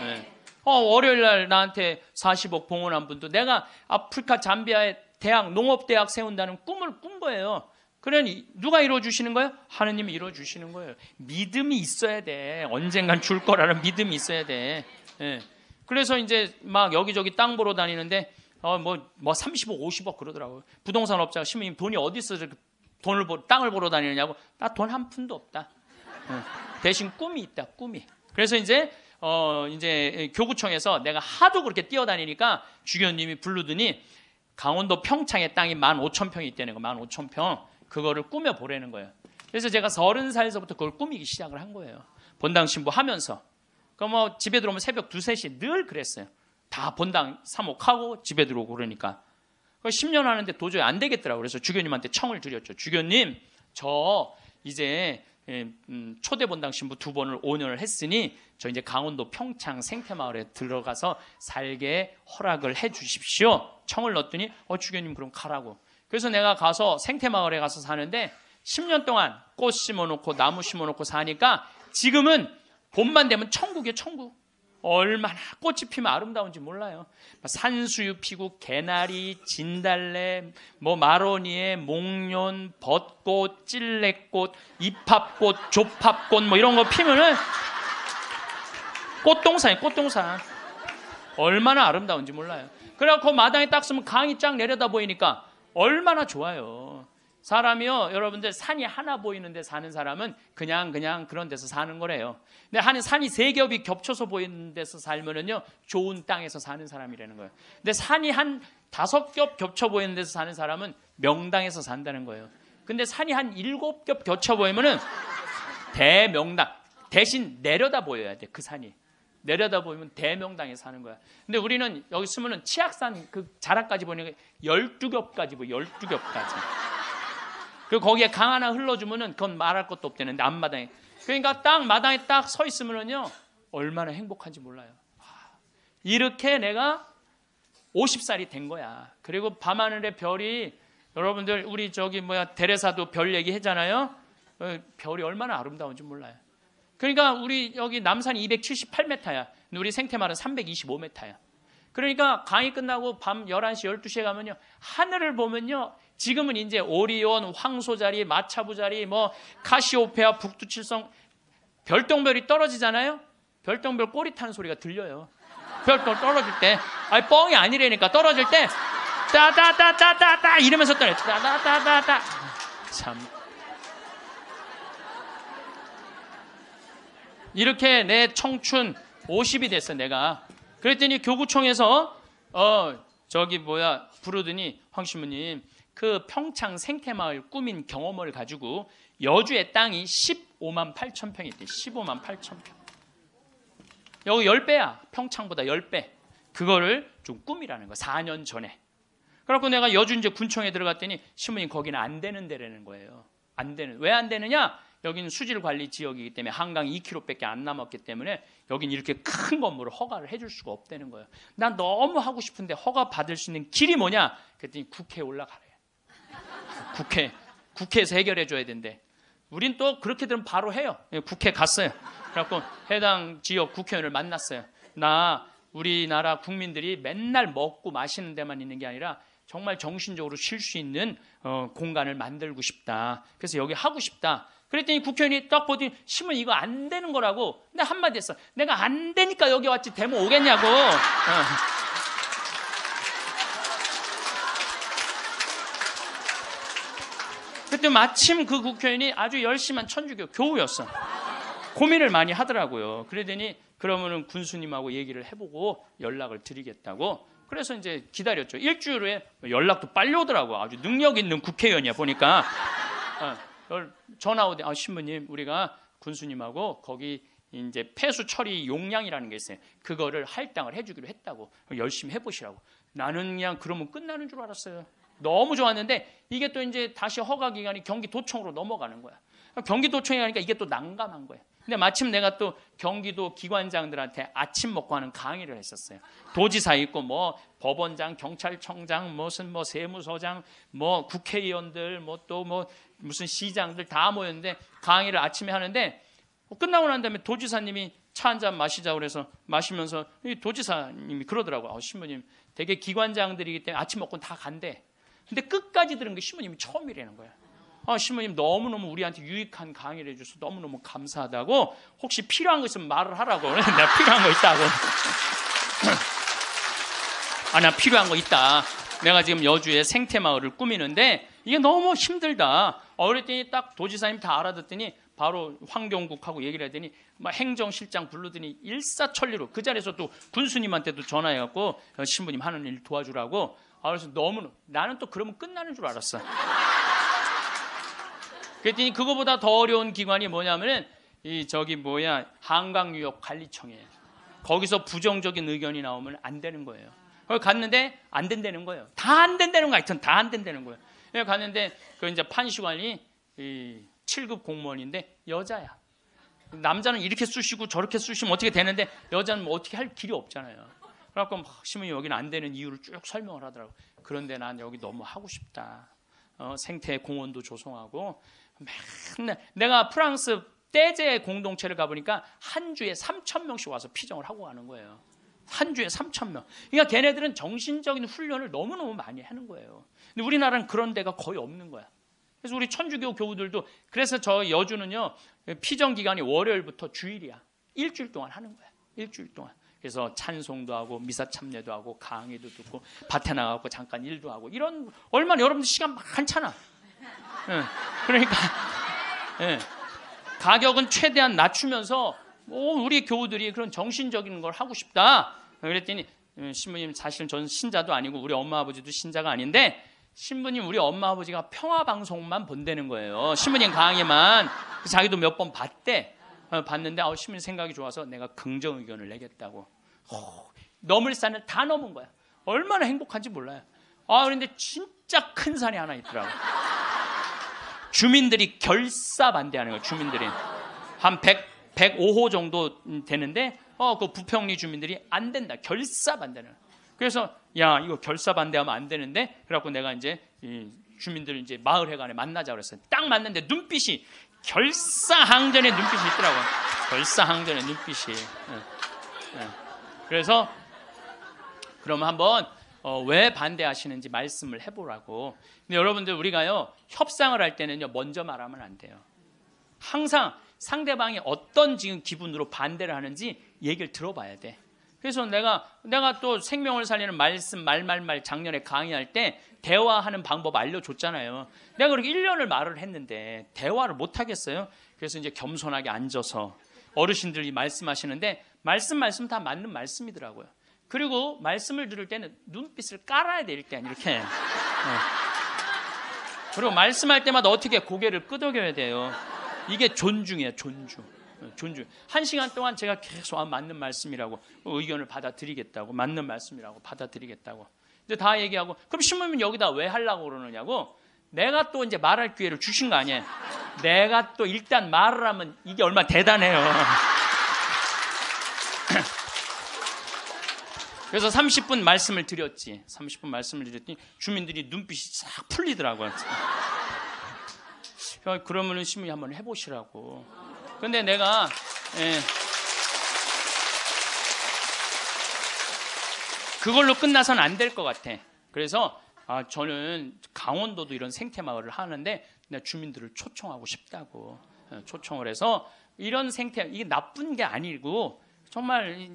네. 어, 월요일 날 나한테 40억 봉헌한 분도 내가 아프리카 잠비아에 대학, 농업대학 세운다는 꿈을 꾼 거예요. 그러니 누가 이루어 주시는 거예요? 하느님이 이루어 주시는 거예요. 믿음이 있어야 돼. 언젠간 줄 거라는 믿음이 있어야 돼. 네. 그래서 이제 막 여기저기 땅 보러 다니는데 어, 뭐, 뭐 30억, 50억 그러더라고요. 부동산 업자가 신부님 돈이 어디 있어 돈을 보, 땅을 보러 다니느냐고. 나 돈 한 푼도 없다. 어. 대신 꿈이 있다, 꿈이. 그래서 이제 어, 이제 교구청에서 내가 하도 그렇게 뛰어다니니까 주교님이 부르더니 강원도 평창에 땅이 15,000평이 있다는 거, 15,000평. 그거를 꾸며 보라는 거예요. 그래서 제가 서른 살에서부터 그걸 꾸미기 시작을 한 거예요. 본당 신부 하면서. 그뭐 집에 들어오면 새벽 2, 3시 늘 그랬어요. 다 본당 사목하고 집에 들어오고 그러니까. 10년 하는데 도저히 안 되겠더라고요. 그래서 주교님한테 청을 드렸죠. 주교님, 저 이제 초대 본당 신부 두 번을 5년을 했으니 저 이제 강원도 평창 생태마을에 들어가서 살게 허락을 해 주십시오. 청을 넣었더니 어 주교님 그럼 가라고. 그래서 내가 가서 생태마을에 가서 사는데 10년 동안 꽃 심어놓고 나무 심어놓고 사니까 지금은 봄만 되면 천국이에요 천국. 얼마나 꽃이 피면 아름다운지 몰라요. 산수유 피고 개나리, 진달래, 뭐 마로니에, 목련, 벚꽃, 찔레꽃, 이팝꽃, 조팝꽃 뭐 이런 거 피면은 꽃동산이 꽃동산. 얼마나 아름다운지 몰라요. 그래갖고 마당에 딱 쓰면 강이 쫙 내려다 보이니까 얼마나 좋아요. 사람이요, 여러분들 산이 하나 보이는데 사는 사람은 그냥 그냥 그런 데서 사는 거래요. 근데 한 산이 세 겹이 겹쳐서 보이는 데서 살면은요 좋은 땅에서 사는 사람이라는 거예요. 근데 산이 한 다섯 겹 겹쳐 보이는 데서 사는 사람은 명당에서 산다는 거예요. 근데 산이 한 일곱 겹 겹쳐 보이면은 대명당 대신 내려다 보여야 돼 그 산이. 내려다 보면 대명당에 사는 거야. 근데 우리는 여기 쓰면은 치악산 그 자락까지 보니까 12겹까지 보여, 12겹까지. 그리고 거기에 강 하나 흘러주면은 그건 말할 것도 없대는데 앞마당에. 그러니까 딱 마당에 딱 서 있으면은요, 얼마나 행복한지 몰라요. 이렇게 내가 50살이 된 거야. 그리고 밤하늘의 별이 여러분들 우리 저기 뭐야 대레사도 별 얘기 했잖아요. 어, 별이 얼마나 아름다운지 몰라요. 그러니까 우리 여기 남산이 278m야. 우리 생태마을은 325m야. 그러니까 강의 끝나고 밤 11시, 12시에 가면요. 하늘을 보면요. 지금은 이제 오리온, 황소자리, 마차부자리, 뭐 카시오페아, 북두칠성 별똥별이 떨어지잖아요. 별똥별 꼬리 타는 소리가 들려요. 별똥 떨어질 때, 아니 뻥이 아니라니까 떨어질 때 따다다다다다 이러면서 떨어요. 따다다다다. 참. 이렇게 내 청춘 50이 됐어 내가. 그랬더니 교구청에서 어 저기 뭐야 부르더니 황 신부님 그 평창 생태마을 꾸민 경험을 가지고 여주의 땅이 15만 8천 평이 있대. 15만 8천 평. 여기 10배야. 평창보다 10배. 그거를 좀 꾸미라는 거. 4년 전에. 그래갖고 내가 여주 이제 군청에 들어갔더니 신부님 거기는 안 되는 데라는 거예요. 안 되는. 왜 안 되느냐? 여기는 수질 관리 지역이기 때문에 한강 2km밖에 안 남았기 때문에 여기는 이렇게 큰 건물을 허가를 해줄 수가 없다는 거예요. 난 너무 하고 싶은데 허가 받을 수 있는 길이 뭐냐? 그랬더니 국회에 올라가래. 국회 국회에서 해결해 줘야 된대. 우린 또 그렇게 되면 바로 해요. 예, 국회 갔어요. 그래갖고 해당 지역 국회의원을 만났어요. 나 우리나라 국민들이 맨날 먹고 마시는 데만 있는 게 아니라 정말 정신적으로 쉴 수 있는 어, 공간을 만들고 싶다. 그래서 여기 하고 싶다. 그랬더니 국회의원이 딱 보더니 신문 이거 안 되는 거라고. 근데 한마디 했어. 내가 안 되니까 여기 왔지 데모 오겠냐고. 어. 그때 마침 그 국회의원이 아주 열심한 천주교 교우였어. 고민을 많이 하더라고요. 그러더니 그러면은 군수님하고 얘기를 해보고 연락을 드리겠다고. 그래서 이제 기다렸죠. 일주일 후에 연락도 빨리 오더라고. 아주 능력 있는 국회의원이야 보니까. 어, 전화 오대. 아 신부님 우리가 군수님하고 거기 이제 폐수 처리 용량이라는 게 있어요. 그거를 할당을 해주기로 했다고. 열심히 해보시라고. 나는 그냥 그러면 끝나는 줄 알았어요. 너무 좋았는데 이게 또 이제 다시 허가 기간이 경기도청으로 넘어가는 거야. 경기도청에 가니까 이게 또 난감한 거야. 근데 마침 내가 또 경기도 기관장들한테 아침 먹고 하는 강의를 했었어요. 도지사 있고 뭐 법원장, 경찰청장, 무슨 뭐 세무서장, 뭐 국회의원들, 뭐 또뭐 뭐 무슨 시장들 다 모였는데 강의를 아침에 하는데 끝나고 난 다음에 도지사님이 차 한 잔 마시자 그래서 마시면서 도지사님이 그러더라고. 아, 신부님 되게 기관장들이기 때문에 아침 먹고 다 간대. 근데 끝까지 들은 게 신부님이 처음이라는 거야. 아, 신부님 너무너무 우리한테 유익한 강의를 해줘서 너무너무 감사하다고 혹시 필요한 거 있으면 말을 하라고. [LAUGHS] 내가 필요한 거 있다고. [CLEARS THROAT] 아, 나 필요한 거 있다. 내가 지금 여주의 생태마을을 꾸미는데 이게 너무 힘들다. 어렸더니 딱 도지사님 다 알아듣더니 바로 황경국하고 얘기를 하더니 막 행정실장 부르더니 일사천리로 그 자리에서 또 군수님한테도 전화해갖고 어, 신부님 하는 일 도와주라고. 아, 그래서 너무 나는 또 그러면 끝나는 줄 알았어. 그랬더니 그거보다 더 어려운 기관이 뭐냐면은 이 저기 뭐야 한강유역 관리청이에요. 거기서 부정적인 의견이 나오면 안 되는 거예요. 거기 갔는데 안 된다는 거예요. 다 안 된다는 거 하여튼 다 안 된다는 거예요. 그래서 갔는데 그 이제 판시관이 이 7급 공무원인데 여자야. 남자는 이렇게 쑤시고 저렇게 쑤시면 어떻게 되는데 여자는 뭐 어떻게 할 길이 없잖아요. 그래갖고 막 신부님 여기는 안 되는 이유를 쭉 설명을 하더라고. 그런데 난 여기 너무 하고 싶다. 어, 생태 공원도 조성하고 맨날 내가 프랑스 떼제 공동체를 가보니까 한 주에 3천 명씩 와서 피정을 하고 가는 거예요. 한 주에 3천 명. 그러니까 걔네들은 정신적인 훈련을 너무너무 많이 하는 거예요. 근데 우리나라는 그런 데가 거의 없는 거야. 그래서 우리 천주교 교우들도 그래서 저 여주는요 피정 기간이 월요일부터 주일이야. 일주일 동안 하는 거야. 일주일 동안. 그래서 찬송도 하고 미사 참례도 하고 강의도 듣고 밭에 나가고 잠깐 일도 하고 이런 얼마나 여러분들 시간 많잖아. 예. 그러니까 예. 가격은 최대한 낮추면서 뭐 우리 교우들이 그런 정신적인 걸 하고 싶다. 그랬더니 음, 신부님 사실 저는 신자도 아니고 우리 엄마 아버지도 신자가 아닌데 신부님 우리 엄마 아버지가 평화 방송만 본다는 거예요. 신부님 강의만 자기도 몇 번 봤대. 어, 봤는데 아, 신부님 생각이 좋아서 내가 긍정 의견을 내겠다고. 어, 넘을 산을 다 넘은 거야. 얼마나 행복한지 몰라요. 아 그런데 진짜 큰 산이 하나 있더라고. 주민들이 결사 반대하는 거예요. 주민들이 한 100, 105호 정도 되는데 어 그 부평리 주민들이 안 된다. 결사 반대는. 그래서 야 이거 결사 반대하면 안 되는데 그래갖고 내가 이제 이 주민들 이제 마을 회관에 만나자 그랬어요. 딱 만났는데 눈빛이 결사 항전의 눈빛이 있더라고 요. 결사 항전의 눈빛이. 예, 예. 그래서 그러면 한번 어, 왜 반대하시는지 말씀을 해보라고. 근데 여러분들 우리가요 협상을 할 때는요 먼저 말하면 안 돼요. 항상 상대방이 어떤 지금 기분으로 반대를 하는지 얘기를 들어봐야 돼. 그래서 내가 내가 또 생명을 살리는 말씀 말말말 작년에 강의할 때 대화하는 방법 알려줬잖아요. 내가 그렇게 1년을 말을 했는데 대화를 못 하겠어요. 그래서 이제 겸손하게 앉아서 어르신들이 말씀하시는데 말씀 말씀 다 맞는 말씀이더라고요. 그리고 말씀을 들을 때는 눈빛을 깔아야 될때 이렇게. 네. 그리고 말씀할 때마다 어떻게 고개를 끄덕여야 돼요. 이게 존중이에요, 존중. 존중. 한 시간 동안 제가 계속 아, 맞는 말씀이라고 의견을 받아들이겠다고 맞는 말씀이라고 받아들이겠다고. 이제 다 얘기하고 그럼 신부님 여기다 왜 하려고 그러느냐고 내가 또 이제 말할 기회를 주신 거 아니에요. 내가 또 일단 말을 하면 이게 얼마나 대단해요. [LAUGHS] 그래서 30분 말씀을 드렸지. 30분 말씀을 드렸더니 주민들이 눈빛이 싹 풀리더라고요. 그러면은 신부님 한번 해보시라고. 근데 내가 예, 그걸로 끝나선 안 될 것 같아. 그래서 아, 저는 강원도도 이런 생태 마을을 하는데 주민들을 초청하고 싶다고 예, 초청을 해서 이런 생태 이게 나쁜 게 아니고 정말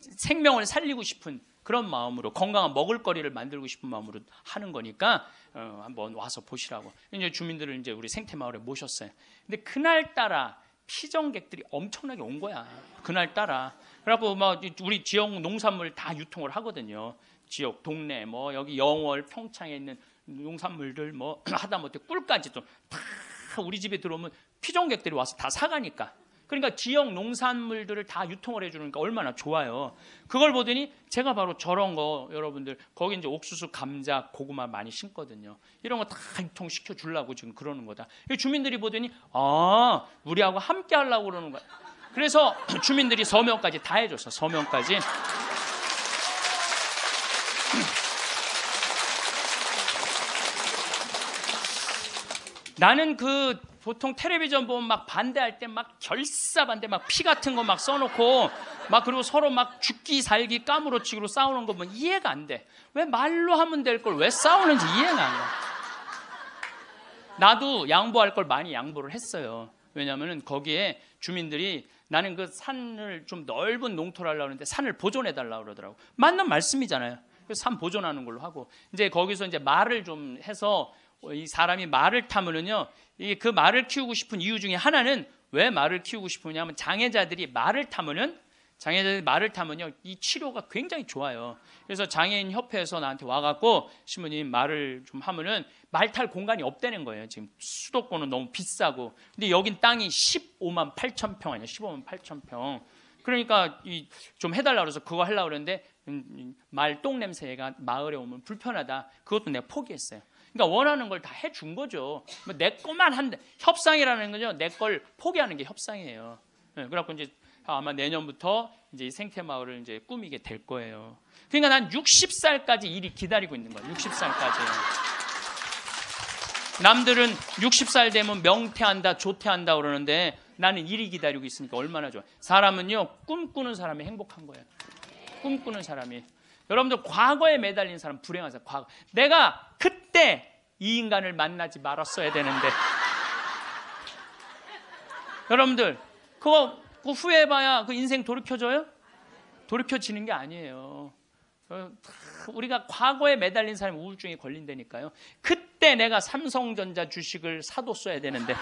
생명을 살리고 싶은 그런 마음으로 건강한 먹을거리를 만들고 싶은 마음으로 하는 거니까 어, 한번 와서 보시라고 이제 주민들을 이제 우리 생태 마을에 모셨어요. 근데 그날 따라 피정객들이 엄청나게 온 거야. 그날 따라 그래갖고 막 우리 지역 농산물 다 유통을 하거든요. 지역 동네 뭐 여기 영월 평창에 있는 농산물들 뭐 [CLEARS THROAT] 하다못해 꿀까지도 다 우리 집에 들어오면 피정객들이 와서 다 사가니까 그러니까 지역 농산물들을 다 유통을 해주니까 얼마나 좋아요. 그걸 보더니 제가 바로 저런 거 여러분들 거기 이제 옥수수, 감자, 고구마 많이 심거든요. 이런 거 다 유통시켜 주려고 지금 그러는 거다. 주민들이 보더니 아 우리하고 함께 하려고 그러는 거야. 그래서 [CLEARS THROAT] 주민들이 서명까지 다 해줬어. 서명까지. 나는 그 보통 텔레비전 보면 막 반대할 때 막 결사 반대 막 피 같은 거 막 써놓고 막 그리고 서로 막 죽기 살기 까무러치기로 싸우는 거 보면 이해가 안 돼. 왜 말로 하면 될 걸 왜 싸우는지 이해가 안 가. 나도 양보할 걸 많이 양보를 했어요. 왜냐하면 거기에 주민들이 나는 그 산을 좀 넓은 농토를 하려고 하는데 산을 보존해 달라고 그러더라고. 맞는 말씀이잖아요. 그래서 산 보존하는 걸로 하고 이제 거기서 이제 말을 좀 해서 이 사람이 말을 타면은요, 그 말을 키우고 싶은 이유 중에 하나는 왜 말을 키우고 싶으냐면 장애자들이 말을 타면은 장애자들이 말을 타면요, 이 치료가 굉장히 좋아요. 그래서 장애인 협회에서 나한테 와갖고 신부님 말을 좀 하면은 말 탈 공간이 없다는 거예요. 지금 수도권은 너무 비싸고, 근데 여긴 땅이 15만 8천 평 아니야, 15만 8천 평. 그러니까 이 좀 해달라 그래서 그거 하려고 그러는데 음, 말똥 냄새가 마을에 오면 불편하다. 그것도 내가 포기했어요. 그러니까 원하는 걸 다 해준 거죠. 뭐 내 것만 한데 협상이라는 거죠. 내 걸 포기하는 게 협상이에요. 네, 그래갖고 이제 아마 내년부터 이제 생태 마을을 이제 꾸미게 될 거예요. 그러니까 난 60살까지 일이 기다리고 있는 거예요. 60살까지. 남들은 60살 되면 명퇴한다, 조퇴한다 그러는데 나는 일이 기다리고 있으니까 얼마나 좋아. 사람은요, 꿈꾸는 사람이 행복한 거예요. 꿈꾸는 사람이. 여러분들 과거에 매달린 사람 불행하세요. 과거. 내가 그때 이 인간을 만나지 말았어야 되는데. [LAUGHS] 여러분들 그거, 그거 후회해봐야 그 인생 돌이켜져요? 돌이켜지는 게 아니에요. 어, 우리가 과거에 매달린 사람이 우울증에 걸린다니까요. 그때 내가 삼성전자 주식을 사뒀어야 되는데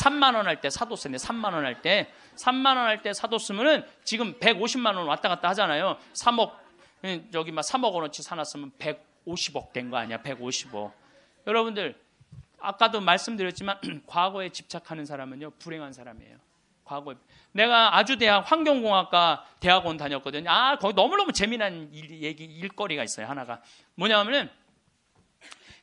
3만 원 할 때 사뒀었는데 3만 원 할 때 3만 원 할 때 사뒀으면은 지금 150만 원 왔다 갔다 하잖아요. 3억 저기 막 3억 원어치 사놨으면 150억 된 거 아니야? 150억. 여러분들 아까도 말씀드렸지만 [CLEARS THROAT] 과거에 집착하는 사람은요 불행한 사람이에요. 과거에 내가 아주 대학 환경공학과 대학원 다녔거든요. 아 거기 너무너무 재미난 일, 얘기 일거리가 있어요. 하나가 뭐냐면은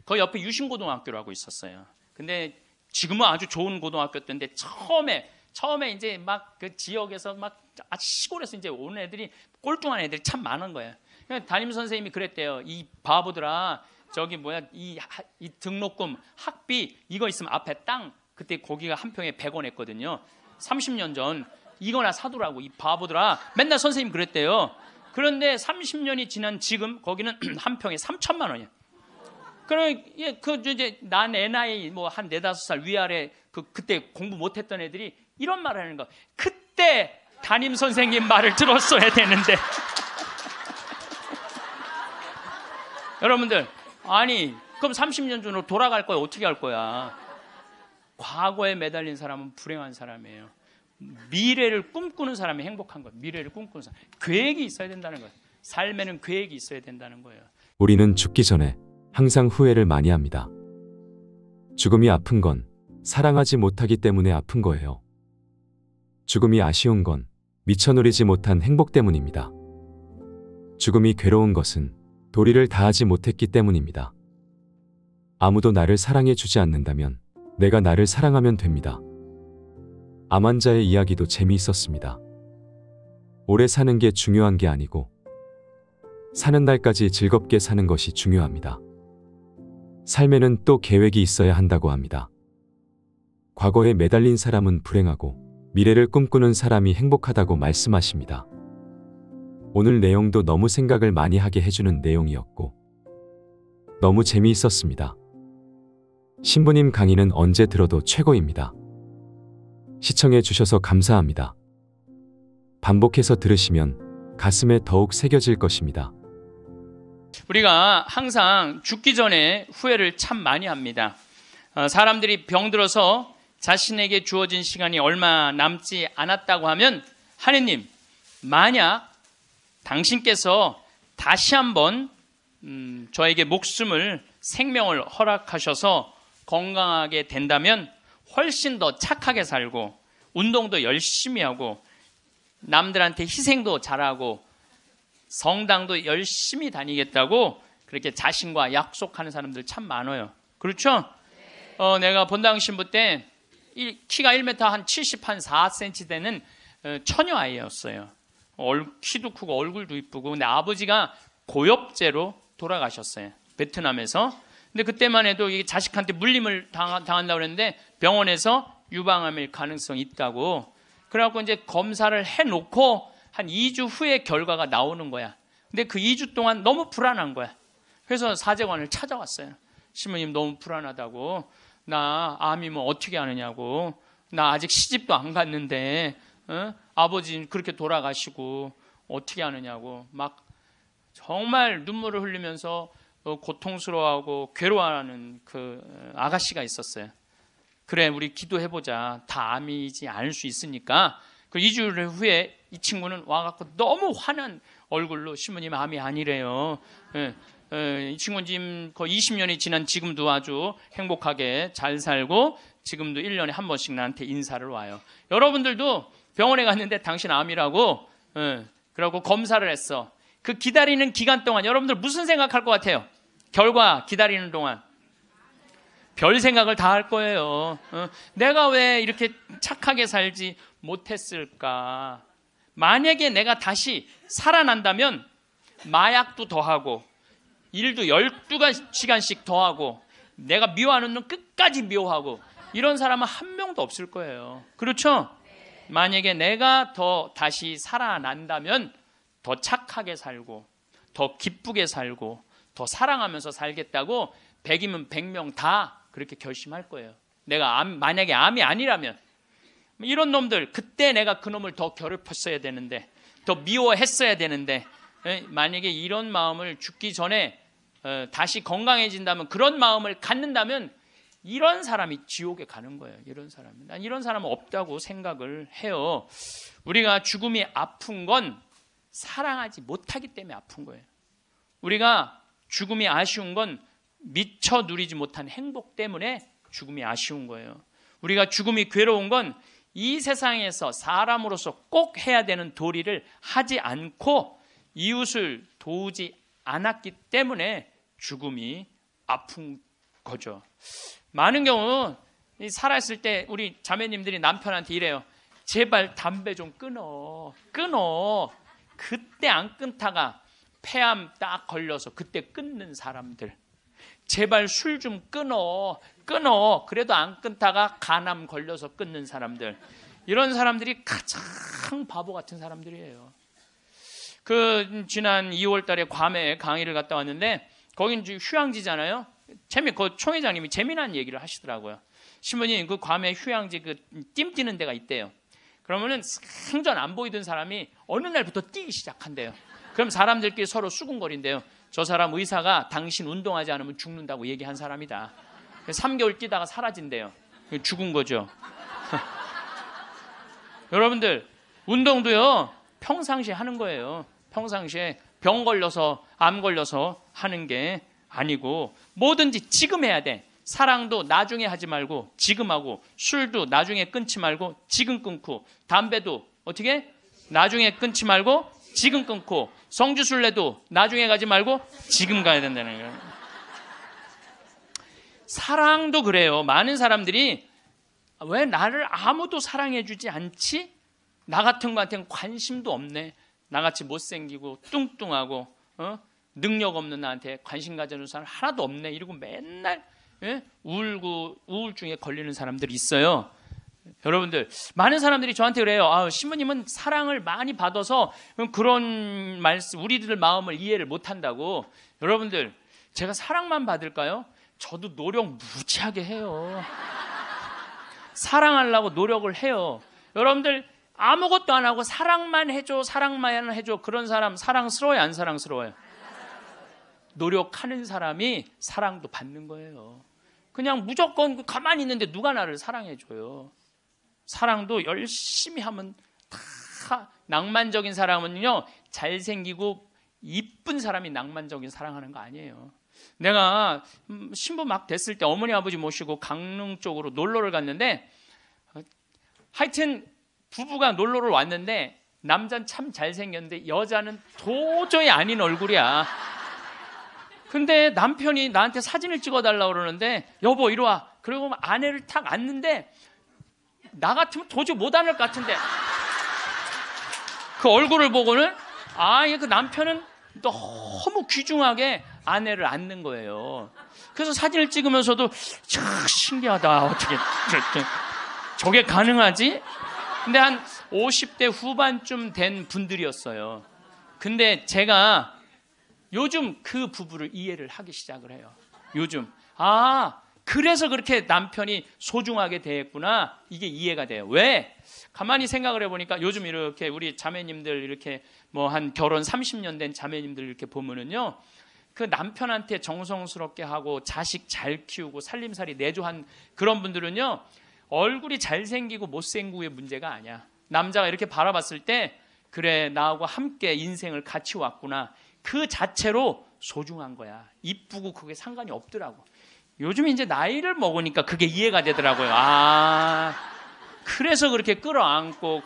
거기 옆에 유신고등학교라고 있었어요. 근데 지금은 아주 좋은 고등학교 때인데 처음에 처음에 이제 막 그 지역에서 막 시골에서 이제 온 애들이 꼴뚱한 애들이 참 많은 거예요. 담임 선생님이 그랬대요. 이 바보들아 저기 뭐야 이, 이 등록금 학비 이거 있으면 앞에 땅 그때 거기가 한 평에 100원 했거든요. 30년 전 이거나 사두라고 이 바보들아 맨날 선생님 그랬대요. 그런데 30년이 지난 지금 거기는 [CLEARS THROAT] 한 평에 3천만 원이야. 그럼 예, 그 이제 난애 나이 뭐 한 네다섯 살 위아래 그 그때 공부 못했던 애들이 이런 말을 하는 거. 그때 담임 선생님 말을 들었어야 되는데. 여러분들 아니 그럼 30년 전으로 돌아갈 거야 어떻게 할 거야? 과거에 매달린 사람은 불행한 사람이에요. 미래를 꿈꾸는 사람이 행복한 거예요. 미래를 꿈꾸는 사람. 계획이 있어야 된다는 거예요. 삶에는 계획이 있어야 된다는 거예요. 우리는 죽기 전에 항상 후회를 많이 합니다. 죽음이 아픈 건 사랑하지 못하기 때문에 아픈 거예요. 죽음이 아쉬운 건 미처 누리지 못한 행복 때문입니다. 죽음이 괴로운 것은 도리를 다하지 못했기 때문입니다. 아무도 나를 사랑해 주지 않는다면 내가 나를 사랑하면 됩니다. 암 환자의 이야기도 재미있었습니다. 오래 사는 게 중요한 게 아니고 사는 날까지 즐겁게 사는 것이 중요합니다. 삶에는 또 계획이 있어야 한다고 합니다. 과거에 매달린 사람은 불행하고 미래를 꿈꾸는 사람이 행복하다고 말씀하십니다. 오늘 내용도 너무 생각을 많이 하게 해주는 내용이었고 너무 재미있었습니다. 신부님 강의는 언제 들어도 최고입니다. 시청해 주셔서 감사합니다. 반복해서 들으시면 가슴에 더욱 새겨질 것입니다. 우리가 항상 죽기 전에 후회를 참 많이 합니다. 어, 사람들이 병들어서 자신에게 주어진 시간이 얼마 남지 않았다고 하면 하느님, 만약 당신께서 다시 한번 음, 저에게 목숨을 생명을 허락하셔서 건강하게 된다면 훨씬 더 착하게 살고 운동도 열심히 하고 남들한테 희생도 잘하고 성당도 열심히 다니겠다고 그렇게 자신과 약속하는 사람들 참 많아요. 그렇죠? 어, 내가 본당 신부 때 키가 1m 한 70, 한 4cm 되는 어, 처녀 아이였어요. 키도 크고 얼굴도 이쁘고 근데 아버지가 고엽제로 돌아가셨어요. 베트남에서. 근데 그때만 해도 자식한테 물림을 당, 당한다고 그랬는데 병원에서 유방암일 가능성이 있다고. 그래갖고 이제 검사를 해놓고 한 2주 후에 결과가 나오는 거야. 근데 그 2주 동안 너무 불안한 거야. 그래서 사제관을 찾아왔어요. 신부님 너무 불안하다고. 나 암이면 어떻게 하느냐고. 나 아직 시집도 안 갔는데 어? 아버지 그렇게 돌아가시고 어떻게 하느냐고 막 정말 눈물을 흘리면서 어, 고통스러워하고 괴로워하는 그 어, 아가씨가 있었어요. 그래, 우리 기도해 보자. 다 암이지 않을 수 있으니까. 그 2주일 후에 이 친구는 와갖고 너무 화난 얼굴로 신부님 암이 아니래요. 예, 예, 이 친구는 지금 거의 20년이 지난 지금도 아주 행복하게 잘 살고 지금도 1년에 한 번씩 나한테 인사를 와요. 여러분들도 병원에 갔는데 당신 암이라고 예, 그러고 검사를 했어. 그 기다리는 기간 동안 여러분들 무슨 생각할 것 같아요? 결과 기다리는 동안 별 생각을 다 할 거예요. 어, 내가 왜 이렇게 착하게 살지 못했을까? 만약에 내가 다시 살아난다면 마약도 더하고 일도 12시간씩 더하고 내가 미워하는 놈 끝까지 미워하고 이런 사람은 한 명도 없을 거예요. 그렇죠? 만약에 내가 더 다시 살아난다면 더 착하게 살고 더 기쁘게 살고 더 사랑하면서 살겠다고 100이면 100명 다 그렇게 결심할 거예요. 내가 암, 만약에 암이 아니라면 이런 놈들 그때 내가 그 놈을 더 괴롭혔어야 되는데 더 미워했어야 되는데 만약에 이런 마음을 죽기 전에 어, 다시 건강해진다면 그런 마음을 갖는다면 이런 사람이 지옥에 가는 거예요. 이런 사람은 난 이런 사람은 없다고 생각을 해요. 우리가 죽음이 아픈 건 사랑하지 못하기 때문에 아픈 거예요. 우리가 죽음이 아쉬운 건 미처 누리지 못한 행복 때문에 죽음이 아쉬운 거예요. 우리가 죽음이 괴로운 건 이 세상에서 사람으로서 꼭 해야 되는 도리를 하지 않고 이웃을 도우지 않았기 때문에 죽음이 아픈 거죠. 많은 경우 살아있을 때 우리 자매님들이 남편한테 이래요. 제발 담배 좀 끊어. 끊어. 그때 안 끊다가 폐암 딱 걸려서 그때 끊는 사람들. 제발 술 좀 끊어. 끊어. 그래도 안 끊다가 간암 걸려서 끊는 사람들. 이런 사람들이 가장 바보 같은 사람들이에요. 그 지난 2월 달에 괌에 강의를 갔다 왔는데 거긴 휴양지잖아요. 재미 그 총회장님이 재미난 얘기를 하시더라고요. 신부님 그 괌에 휴양지 그뜀 뛰는 데가 있대요. 그러면은 생전 안 보이던 사람이 어느 날부터 뛰기 시작한대요. 그럼 사람들끼리 서로 수군거린대요. 저 사람 의사가 당신 운동하지 않으면 죽는다고 얘기한 사람이다. 3개월 뛰다가 사라진대요. 죽은 거죠. [LAUGHS] 여러분들 운동도요 평상시에 하는 거예요. 평상시에 병 걸려서 암 걸려서 하는 게 아니고 뭐든지 지금 해야 돼. 사랑도 나중에 하지 말고 지금 하고 술도 나중에 끊지 말고 지금 끊고 담배도 어떻게 나중에 끊지 말고 지금 끊고 성주순례도 나중에 가지 말고 지금 가야 된다는 거예요. 사랑도 그래요. 많은 사람들이 왜 나를 아무도 사랑해주지 않지? 나 같은 거한테는 관심도 없네. 나같이 못생기고 뚱뚱하고 어? 능력 없는 나한테 관심 가져주는 사람 하나도 없네. 이러고 맨날 예? 울고 우울증에 걸리는 사람들이 있어요. 여러분들 많은 사람들이 저한테 그래요. 아, 신부님은 사랑을 많이 받아서 그런 말씀 우리들 마음을 이해를 못 한다고. 여러분들 제가 사랑만 받을까요? 저도 노력 무지하게 해요. 사랑하려고 노력을 해요. 여러분들 아무것도 안 하고 사랑만 해줘, 사랑만 해줘. 그런 사람 사랑스러워요, 안 사랑스러워요? 노력하는 사람이 사랑도 받는 거예요. 그냥 무조건 가만히 있는데 누가 나를 사랑해줘요. 사랑도 열심히 하면 다 낭만적인 사람은요, 잘생기고 이쁜 사람이 낭만적인 사랑하는 거 아니에요. 내가 음, 신부 막 됐을 때 어머니 아버지 모시고 강릉 쪽으로 놀러를 갔는데 하여튼 부부가 놀러를 왔는데 남자는 참 잘생겼는데 여자는 도저히 아닌 얼굴이야. 근데 남편이 나한테 사진을 찍어달라고 그러는데 여보 이리 와. 그리고 아내를 탁 앉는데 나 같으면 도저히 못 안을 것 같은데 그 얼굴을 보고는 아그 남편은 너무 귀중하게 아내를 안는 거예요. 그래서 사진을 찍으면서도 참 신기하다. 어떻게 저게 가능하지? 근데 한 50대 후반쯤 된 분들이었어요. 근데 제가 요즘 그 부부를 이해를 하기 시작을 해요. 요즘. 아, 그래서 그렇게 남편이 소중하게 대했구나. 이게 이해가 돼요. 왜? 가만히 생각을 해보니까 요즘 이렇게 우리 자매님들 이렇게 뭐 한 결혼 30년 된 자매님들 이렇게 보면은요. 그그 남편한테 정성스럽게 하고 자식 잘 키우고 살림살이 내조한 그런 분들은요 얼굴이 잘생기고 못생기고의 문제가 아니야. 남자가 이렇게 바라봤을 때 그래 나하고 함께 인생을 같이 왔구나 그 자체로 소중한 거야. 이쁘고 그게 상관이 없더라고. 요즘 이제 나이를 먹으니까 그게 이해가 되더라고요. 아 그래서 그렇게 끌어안고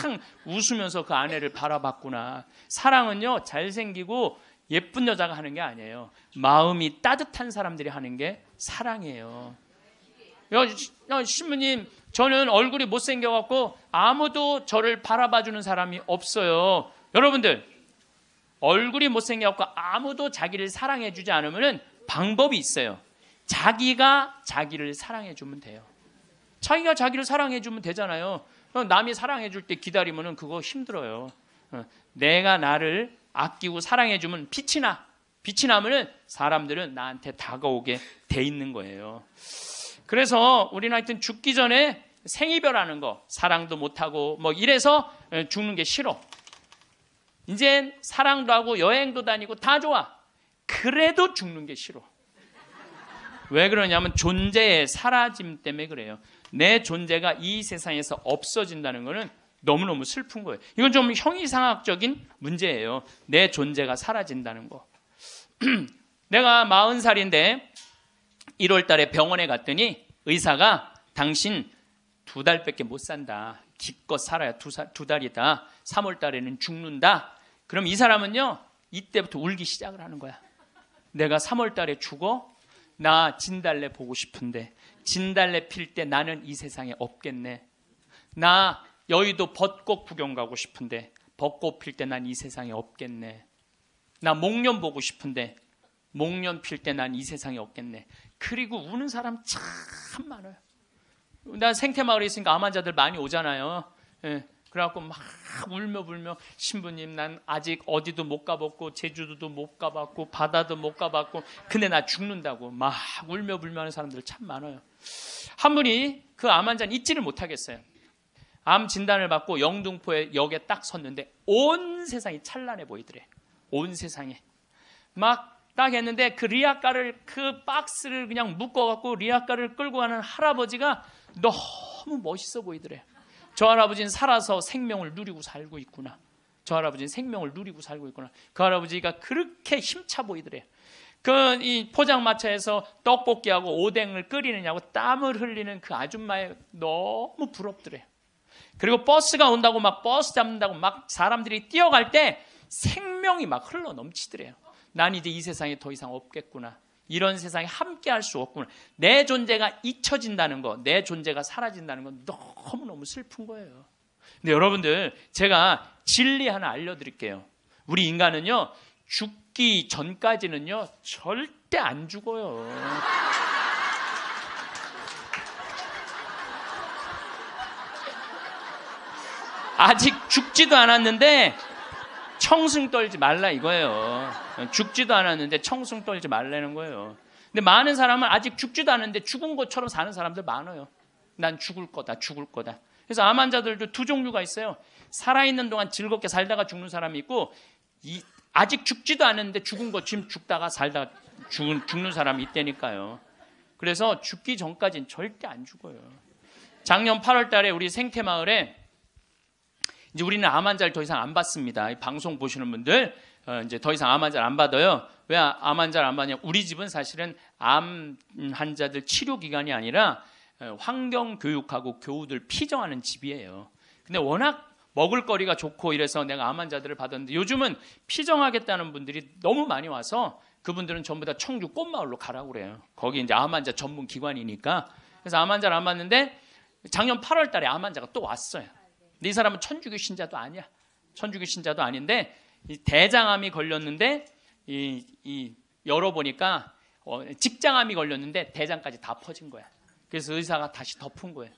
참 웃으면서 그 아내를 바라봤구나. 사랑은요 잘생기고 예쁜 여자가 하는 게 아니에요. 마음이 따뜻한 사람들이 하는 게 사랑이에요. 야, 야, 신부님, 저는 얼굴이 못생겨갖고 아무도 저를 바라봐주는 사람이 없어요. 여러분들, 얼굴이 못생겨갖고 아무도 자기를 사랑해주지 않으면 방법이 있어요. 자기가 자기를 사랑해주면 돼요. 자기가 자기를 사랑해주면 되잖아요. 남이 사랑해줄 때 기다리면 그거 힘들어요. 어, 내가 나를 아끼고 사랑해주면 빛이 나. 빛이 나면은 사람들은 나한테 다가오게 돼 있는 거예요. 그래서 우리는 하여튼 죽기 전에 생이별하는 거, 사랑도 못하고 뭐 이래서 죽는 게 싫어. 이젠 사랑도 하고 여행도 다니고 다 좋아. 그래도 죽는 게 싫어. 왜 그러냐면 존재의 사라짐 때문에 그래요. 내 존재가 이 세상에서 없어진다는 것은 너무너무 슬픈 거예요. 이건 좀 형이상학적인 문제예요. 내 존재가 사라진다는 거. [CLEARS THROAT] 내가 40살인데 1월 달에 병원에 갔더니 의사가 당신 두 달밖에 못 산다. 기껏 살아야 두, 살, 두 달이다. 3월 달에는 죽는다. 그럼 이 사람은요, 이때부터 울기 시작을 하는 거야. 내가 3월 달에 죽어? 나 진달래 보고 싶은데, 진달래 필 때 나는 이 세상에 없겠네. 나 여의도 벚꽃 구경 가고 싶은데, 벚꽃 필 때 난 이 세상에 없겠네. 나 목련 보고 싶은데, 목련 필 때 난 이 세상에 없겠네. 그리고 우는 사람 참 많아요. 나 생태마을에 있으니까 암 환자들 많이 오잖아요. 예. 그래갖고 막 울며 불며 신부님 난 아직 어디도 못 가봤고 제주도도 못 가봤고 바다도 못 가봤고 근데 나 죽는다고 막 울며 불며 하는 사람들 참 많아요. 한 분이 그 암 환자는 잊지를 못하겠어요. 암 진단을 받고 영등포에 역에 딱 섰는데 온 세상이 찬란해 보이더래. 온 세상에 막 딱 했는데 그 리아카를 그 박스를 그냥 묶어 갖고 리아카를 끌고 가는 할아버지가 너무 멋있어 보이더래. 저 할아버지는 살아서 생명을 누리고 살고 있구나. 저 할아버지는 생명을 누리고 살고 있구나. 그 할아버지가 그렇게 힘차 보이더래. 그이 포장마차에서 떡볶이하고 오뎅을 끓이느냐고 땀을 흘리는 그 아줌마에 너무 부럽더래. 그리고 버스가 온다고 막 버스 잡는다고 막 사람들이 뛰어갈 때 생명이 막 흘러 넘치더래요. 난 이제 이 세상에 더 이상 없겠구나. 이런 세상에 함께 할 수 없구나. 내 존재가 잊혀진다는 거, 내 존재가 사라진다는 건 너무너무 슬픈 거예요. 근데 여러분들, 제가 진리 하나 알려드릴게요. 우리 인간은요, 죽기 전까지는요, 절대 안 죽어요. 아직 죽지도 않았는데, 청승 떨지 말라 이거예요. 죽지도 않았는데 청승 떨지 말라는 거예요. 근데 많은 사람은 아직 죽지도 않았는데 죽은 것처럼 사는 사람들 많아요. 난 죽을 거다, 죽을 거다. 그래서 암 환자들도 두 종류가 있어요. 살아있는 동안 즐겁게 살다가 죽는 사람이 있고, 이, 아직 죽지도 않았는데 죽은 것 지금 죽다가 살다 죽은, 죽는 사람이 있다니까요. 그래서 죽기 전까지는 절대 안 죽어요. 작년 8월 달에 우리 생태마을에 이제 우리는 암 환자를 더 이상 안 받습니다. 방송 보시는 분들 어, 이제 더 이상 암 환자를 안 받아요. 왜 암 환자를 안 받냐? 우리 집은 사실은 암 환자들 치료 기관이 아니라 어, 환경 교육하고 교우들 피정하는 집이에요. 근데 워낙 먹을거리가 좋고 이래서 내가 암 환자들을 받았는데 요즘은 피정하겠다는 분들이 너무 많이 와서 그분들은 전부 다 청주 꽃마을로 가라고 그래요. 거기 이제 암 환자 전문 기관이니까. 그래서 암 환자를 안 받는데 작년 8월 달에 암 환자가 또 왔어요. 이 사람은 천주교 신자도 아니야. 천주교 신자도 아닌데 대장암이 걸렸는데 이, 이 열어보니까 어, 직장암이 걸렸는데 대장까지 다 퍼진 거야. 그래서 의사가 다시 덮은 거예요.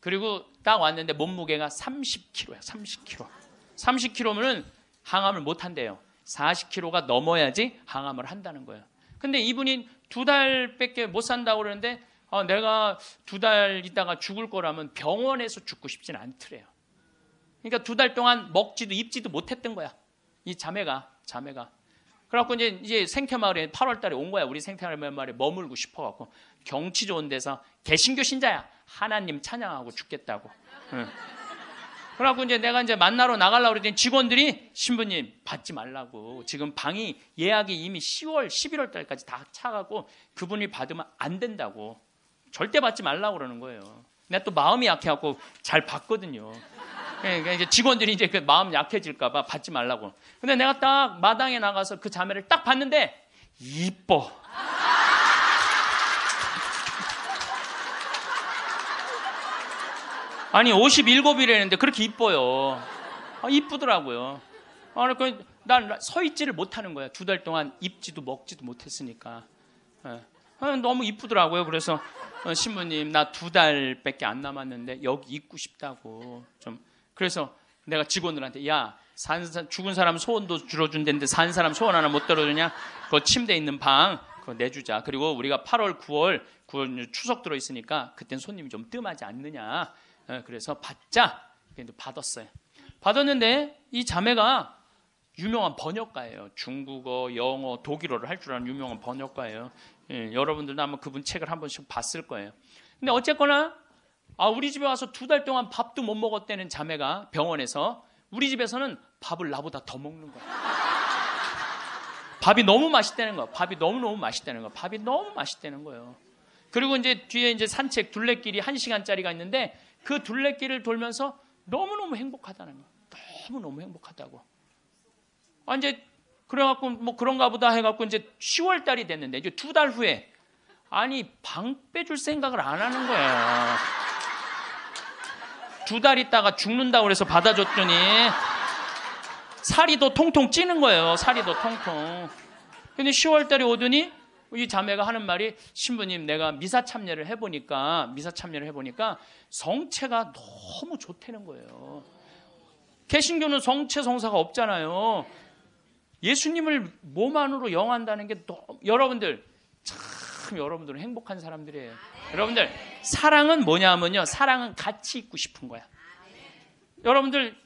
그리고 딱 왔는데 몸무게가 30kg야. 30kg. 30kg면은 항암을 못 한대요. 40kg가 넘어야지 항암을 한다는 거예요. 근데 이분이 두 달밖에 못 산다고 그러는데 아, 내가 두 달 있다가 죽을 거라면 병원에서 죽고 싶진 않더래요. 그러니까 두 달 동안 먹지도 입지도 못했던 거야. 이 자매가 자매가 그래갖고 이제, 이제 생태마을에 8월 달에 온 거야. 우리 생태마을에 머물고 싶어갖고. 경치 좋은 데서 개신교 신자야. 하나님 찬양하고 죽겠다고. 응. 그래갖고 이제 내가 이제 만나러 나가려고 그랬더니 직원들이 신부님 받지 말라고. 지금 방이 예약이 이미 10월, 11월 달까지 다 차가고 그분이 받으면 안 된다고. 절대 받지 말라고 그러는 거예요. 내가 또 마음이 약해갖고 잘 받거든요. 그러니까 이제 직원들이 이제 그 마음 약해질까봐 받지 말라고. 근데 내가 딱 마당에 나가서 그 자매를 딱 봤는데 이뻐. 아니 57이라는데 그렇게 이뻐요. 아, 이쁘더라고요. 아, 그러니까 난서 있지를 못하는 거야. 두 달 동안 입지도 먹지도 못했으니까. 예. 아, 너무 이쁘더라고요. 그래서 어, 신부님 나 두 달밖에 안 남았는데 여기 있고 싶다고 좀 그래서 내가 직원들한테 야 산, 죽은 사람 소원도 들어준다는데 산 사람 소원 하나 못 들어주냐? 그 침대 있는 방 그거 내주자. 그리고 우리가 8월, 9월, 9월 추석 들어 있으니까 그땐 손님이 좀 뜸하지 않느냐? 예, 그래서 받자. 받았어요. 받았는데 이 자매가 유명한 번역가예요. 중국어, 영어, 독일어를 할 줄 아는 유명한 번역가예요. 예, 여러분들도 아마 그분 책을 한 번씩 봤을 거예요. 근데 어쨌거나 아, 우리 집에 와서 두 달 동안 밥도 못 먹었다는 자매가 병원에서 우리 집에서는 밥을 나보다 더 먹는 거야. 밥이 너무 맛있다는 거야. 밥이 너무너무 맛있다는 거야. 밥이 너무 맛있다는 거예요. 그리고 이제 뒤에 이제 산책 둘레길이 한 시간짜리가 있는데 그 둘레길을 돌면서 너무너무 행복하다는 거야. 너무너무 행복하다고. 아, 이제 그래갖고 뭐 그런가 보다 해갖고 이제 10월 달이 됐는데 이제 두 달 후에 아니 방 빼줄 생각을 안 하는 거야. 두달 있다가 죽는다고 그래서 받아줬더니 살이 더 통통 찌는 거예요. 살이 더 통통. 근데 10월 달에 오더니 이 자매가 하는 말이 신부님 내가 미사 참여를 해보니까 미사 참여를 해보니까 성체가 너무 좋다는 거예요. 개신교는 성체 성사가 없잖아요. 예수님을 몸 안으로 영한다는 게 너무, 여러분들 참 여러분들은 행복한 사람들이에요. 여러분들 사랑은 뭐냐면요. 사랑은 같이 있고 싶은 거야. 여러분들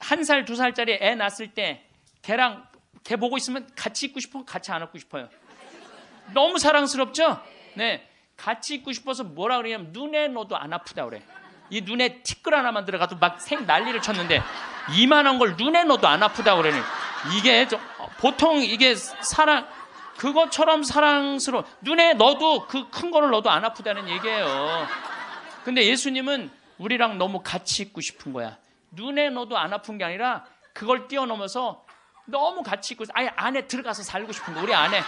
한 살, 두 살짜리 애 낳았을 때 걔랑 걔 보고 있으면 같이 있고 싶어? 같이 안 있고 싶어요? 너무 사랑스럽죠? 네. 같이 있고 싶어서 뭐라 그러냐면 눈에 넣어도 안 아프다 그래. 이 눈에 티끌 하나만 들어가도 막 생 난리를 쳤는데 이만한 걸 눈에 넣어도 안 아프다 그러니 이게 보통 이게 사랑 그것처럼 사랑스러워. 눈에 넣어도 그 큰 거를 넣어도 안 아프다는 얘기예요. 근데 예수님은 우리랑 너무 같이 있고 싶은 거야. 눈에 넣어도 안 아픈 게 아니라 그걸 뛰어넘어서 너무 같이 있고 아예 안에 들어가서 살고 싶은 거 우리 안에.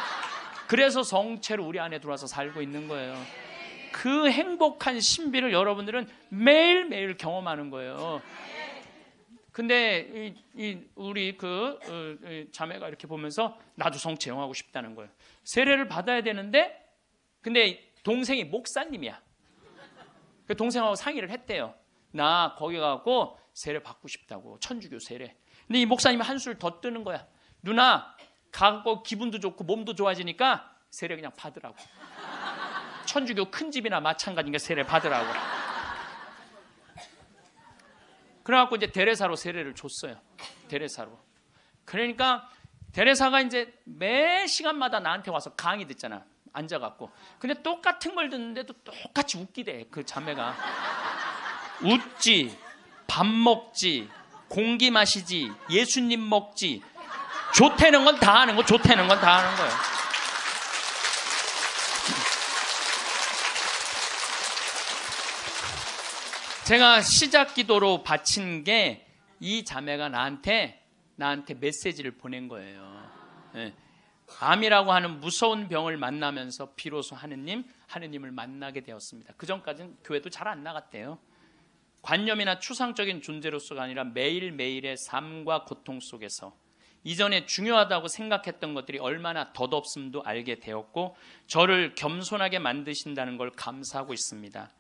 그래서 성체로 우리 안에 들어와서 살고 있는 거예요. 그 행복한 신비를 여러분들은 매일매일 경험하는 거예요. 근데 이, 이 우리 그 어, 자매가 이렇게 보면서 나도 성채용하고 싶다는 거예요. 세례를 받아야 되는데 근데 동생이 목사님이야. 그 동생하고 상의를 했대요. 나 거기 가고 세례 받고 싶다고 천주교 세례. 근데 이 목사님이 한술 더 뜨는 거야. 누나 가고 기분도 좋고 몸도 좋아지니까 세례 그냥 받으라고. 천주교 큰 집이나 마찬가지니까 세례 받으라고. 그래갖고 이제 대레사로 세례를 줬어요. 대레사로. 그러니까 대레사가 이제 매 시간마다 나한테 와서 강의 듣잖아. 앉아갖고. 근데 똑같은 걸 듣는데도 똑같이 웃기대. 그 자매가. 웃지, 밥 먹지, 공기 마시지, 예수님 먹지. 좋다는 건 다 하는 거, 좋다는 건 다 하는 거예요. 제가 시작 기도로 바친 게 이 자매가 나한테 나한테 메시지를 보낸 거예요. 네. 암이라고 하는 무서운 병을 만나면서 비로소 하느님, 하느님을 만나게 되었습니다. 그 전까지는 교회도 잘 안 나갔대요. 관념이나 추상적인 존재로서가 아니라 매일매일의 삶과 고통 속에서 이전에 중요하다고 생각했던 것들이 얼마나 덧없음도 알게 되었고 저를 겸손하게 만드신다는 걸 감사하고 있습니다.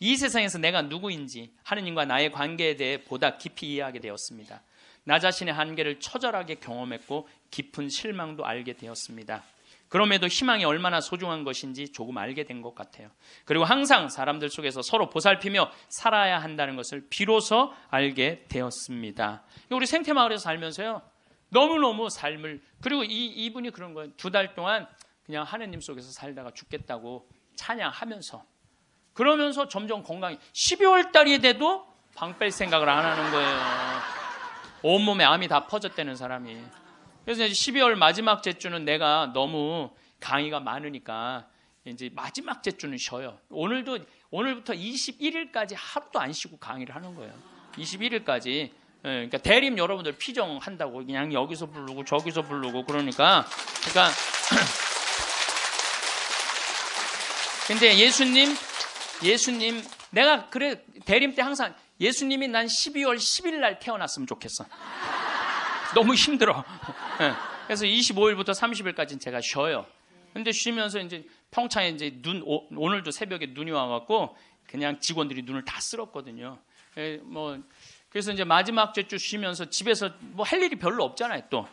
이 세상에서 내가 누구인지 하느님과 나의 관계에 대해 보다 깊이 이해하게 되었습니다. 나 자신의 한계를 처절하게 경험했고 깊은 실망도 알게 되었습니다. 그럼에도 희망이 얼마나 소중한 것인지 조금 알게 된 것 같아요. 그리고 항상 사람들 속에서 서로 보살피며 살아야 한다는 것을 비로소 알게 되었습니다. 우리 생태마을에서 살면서요. 너무너무 삶을 그리고 이 이분이 그런 거예요. 두 달 동안 그냥 하느님 속에서 살다가 죽겠다고 찬양하면서 그러면서 점점 건강이 12월 달이 돼도 방 뺄 생각을 안 하는 거예요. 온몸에 암이 다 퍼졌다는 사람이. 그래서 이제 12월 마지막 제주는 내가 너무 강의가 많으니까 이제 마지막 제주는 쉬어요. 오늘도 오늘부터 21일까지 하루도 안 쉬고 강의를 하는 거예요. 21일까지. 예, 그러니까 대림 여러분들 피정한다고 그냥 여기서 부르고 저기서 부르고 그러니까 그러니까 [CLEARS THROAT] 근데 예수님 예수님 내가 그래 대림 때 항상 예수님이 난 12월 10일 날 태어났으면 좋겠어. [LAUGHS] 너무 힘들어. 예, 그래서 25일부터 30일까지는 제가 쉬어요. 근데 쉬면서 이제 평창에 이제 눈 오, 늘도 새벽에 눈이 와갖고 그냥 직원들이 눈을 다 쓸었거든요. 예, 뭐 그래서 이제 마지막 주 쉬면서 집에서 뭐 할 일이 별로 없잖아요. 또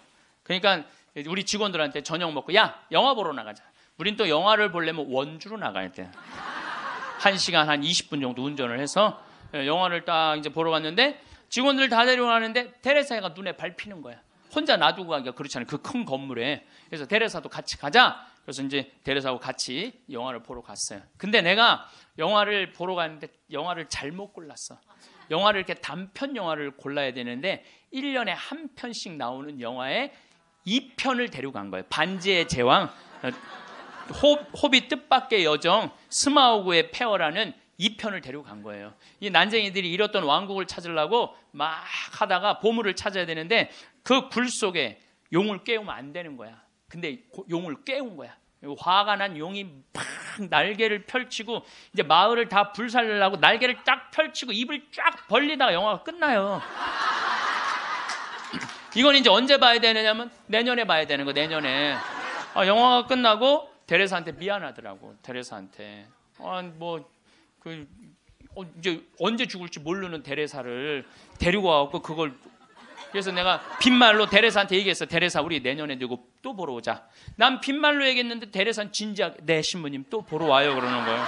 그러니까 우리 직원들한테 저녁 먹고 야 영화 보러 나가자. 우린 또 영화를 보려면 원주로 나가야 돼. 한 시간 한 20분 정도 운전을 해서 예, 영화를 딱 이제 보러 갔는데 직원들 다 데려가는데 테레사가 눈에 밟히는 거야. 혼자 놔두고 가기가 그렇잖아요. 그 큰 건물에. 그래서 테레사도 같이 가자. 그래서 이제 테레사하고 같이 영화를 보러 갔어요. 근데 내가 영화를 보러 갔는데 영화를 잘못 골랐어. 영화를 이렇게 단편 영화를 골라야 되는데 1년에 한 편씩 나오는 영화에 2편을 데려간 거예요. 반지의 제왕, 호, 호비 뜻밖의 여정, 스마우그의 페어라는 2편을 데려간 거예요. 이 난쟁이들이 잃었던 왕국을 찾으려고 막 하다가 보물을 찾아야 되는데 그 굴 속에 용을 깨우면 안 되는 거야. 근데 용을 깨운 거야. 화가 난 용이 막 날개를 펼치고 이제 마을을 다 불살려고 날개를 딱 펼치고 입을 쫙 벌리다가 영화가 끝나요. [LAUGHS] 이건 이제 언제 봐야 되느냐면 내년에 봐야 되는 거 내년에. 아, 영화가 끝나고 데레사한테 미안하더라고. 데레사한테. 아, 뭐 그 어, 이제 언제 죽을지 모르는 데레사를 데리고 와갖고 그걸 그래서 내가 빈말로 데레사한테 얘기했어. 데레사 우리 내년에 되고 또 보러 오자. 난 빈말로 얘기했는데 데레사는 진지하게 네 신부님 또 보러 와요 그러는 거예요.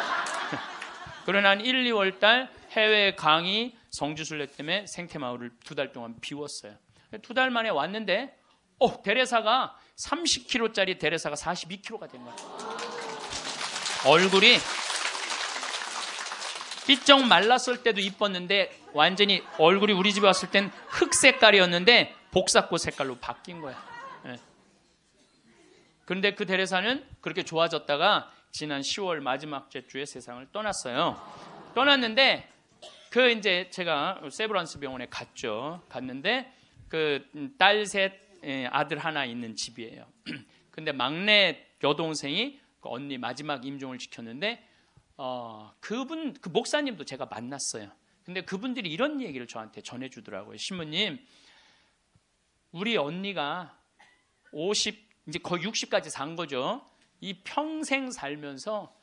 그러나 한 1, 2월 달 해외 강의 성주순례 때문에 생태마을을 두 달 동안 비웠어요. 두 달 만에 왔는데 어 데레사가 30kg짜리 데레사가 42kg가 된 거야. 얼굴이 삐쩍 말랐을 때도 이뻤는데 완전히 얼굴이 우리 집에 왔을 땐 흑 색깔이었는데 복사꽃 색깔로 바뀐 거야. 네. 그런데 그 대레사는 그렇게 좋아졌다가 지난 10월 마지막 주에 세상을 떠났어요. 떠났는데 그 이제 제가 세브란스 병원에 갔죠. 갔는데 그 딸셋 예, 아들 하나 있는 집이에요. [CLEARS THROAT] 근데 막내 여동생이 그 언니 마지막 임종을 지켰는데 어, 그분 그 목사님도 제가 만났어요. 근데 그분들이 이런 얘기를 저한테 전해주더라고요. 신부님, 우리 언니가 50 이제 거의 60까지 산 거죠. 이 평생 살면서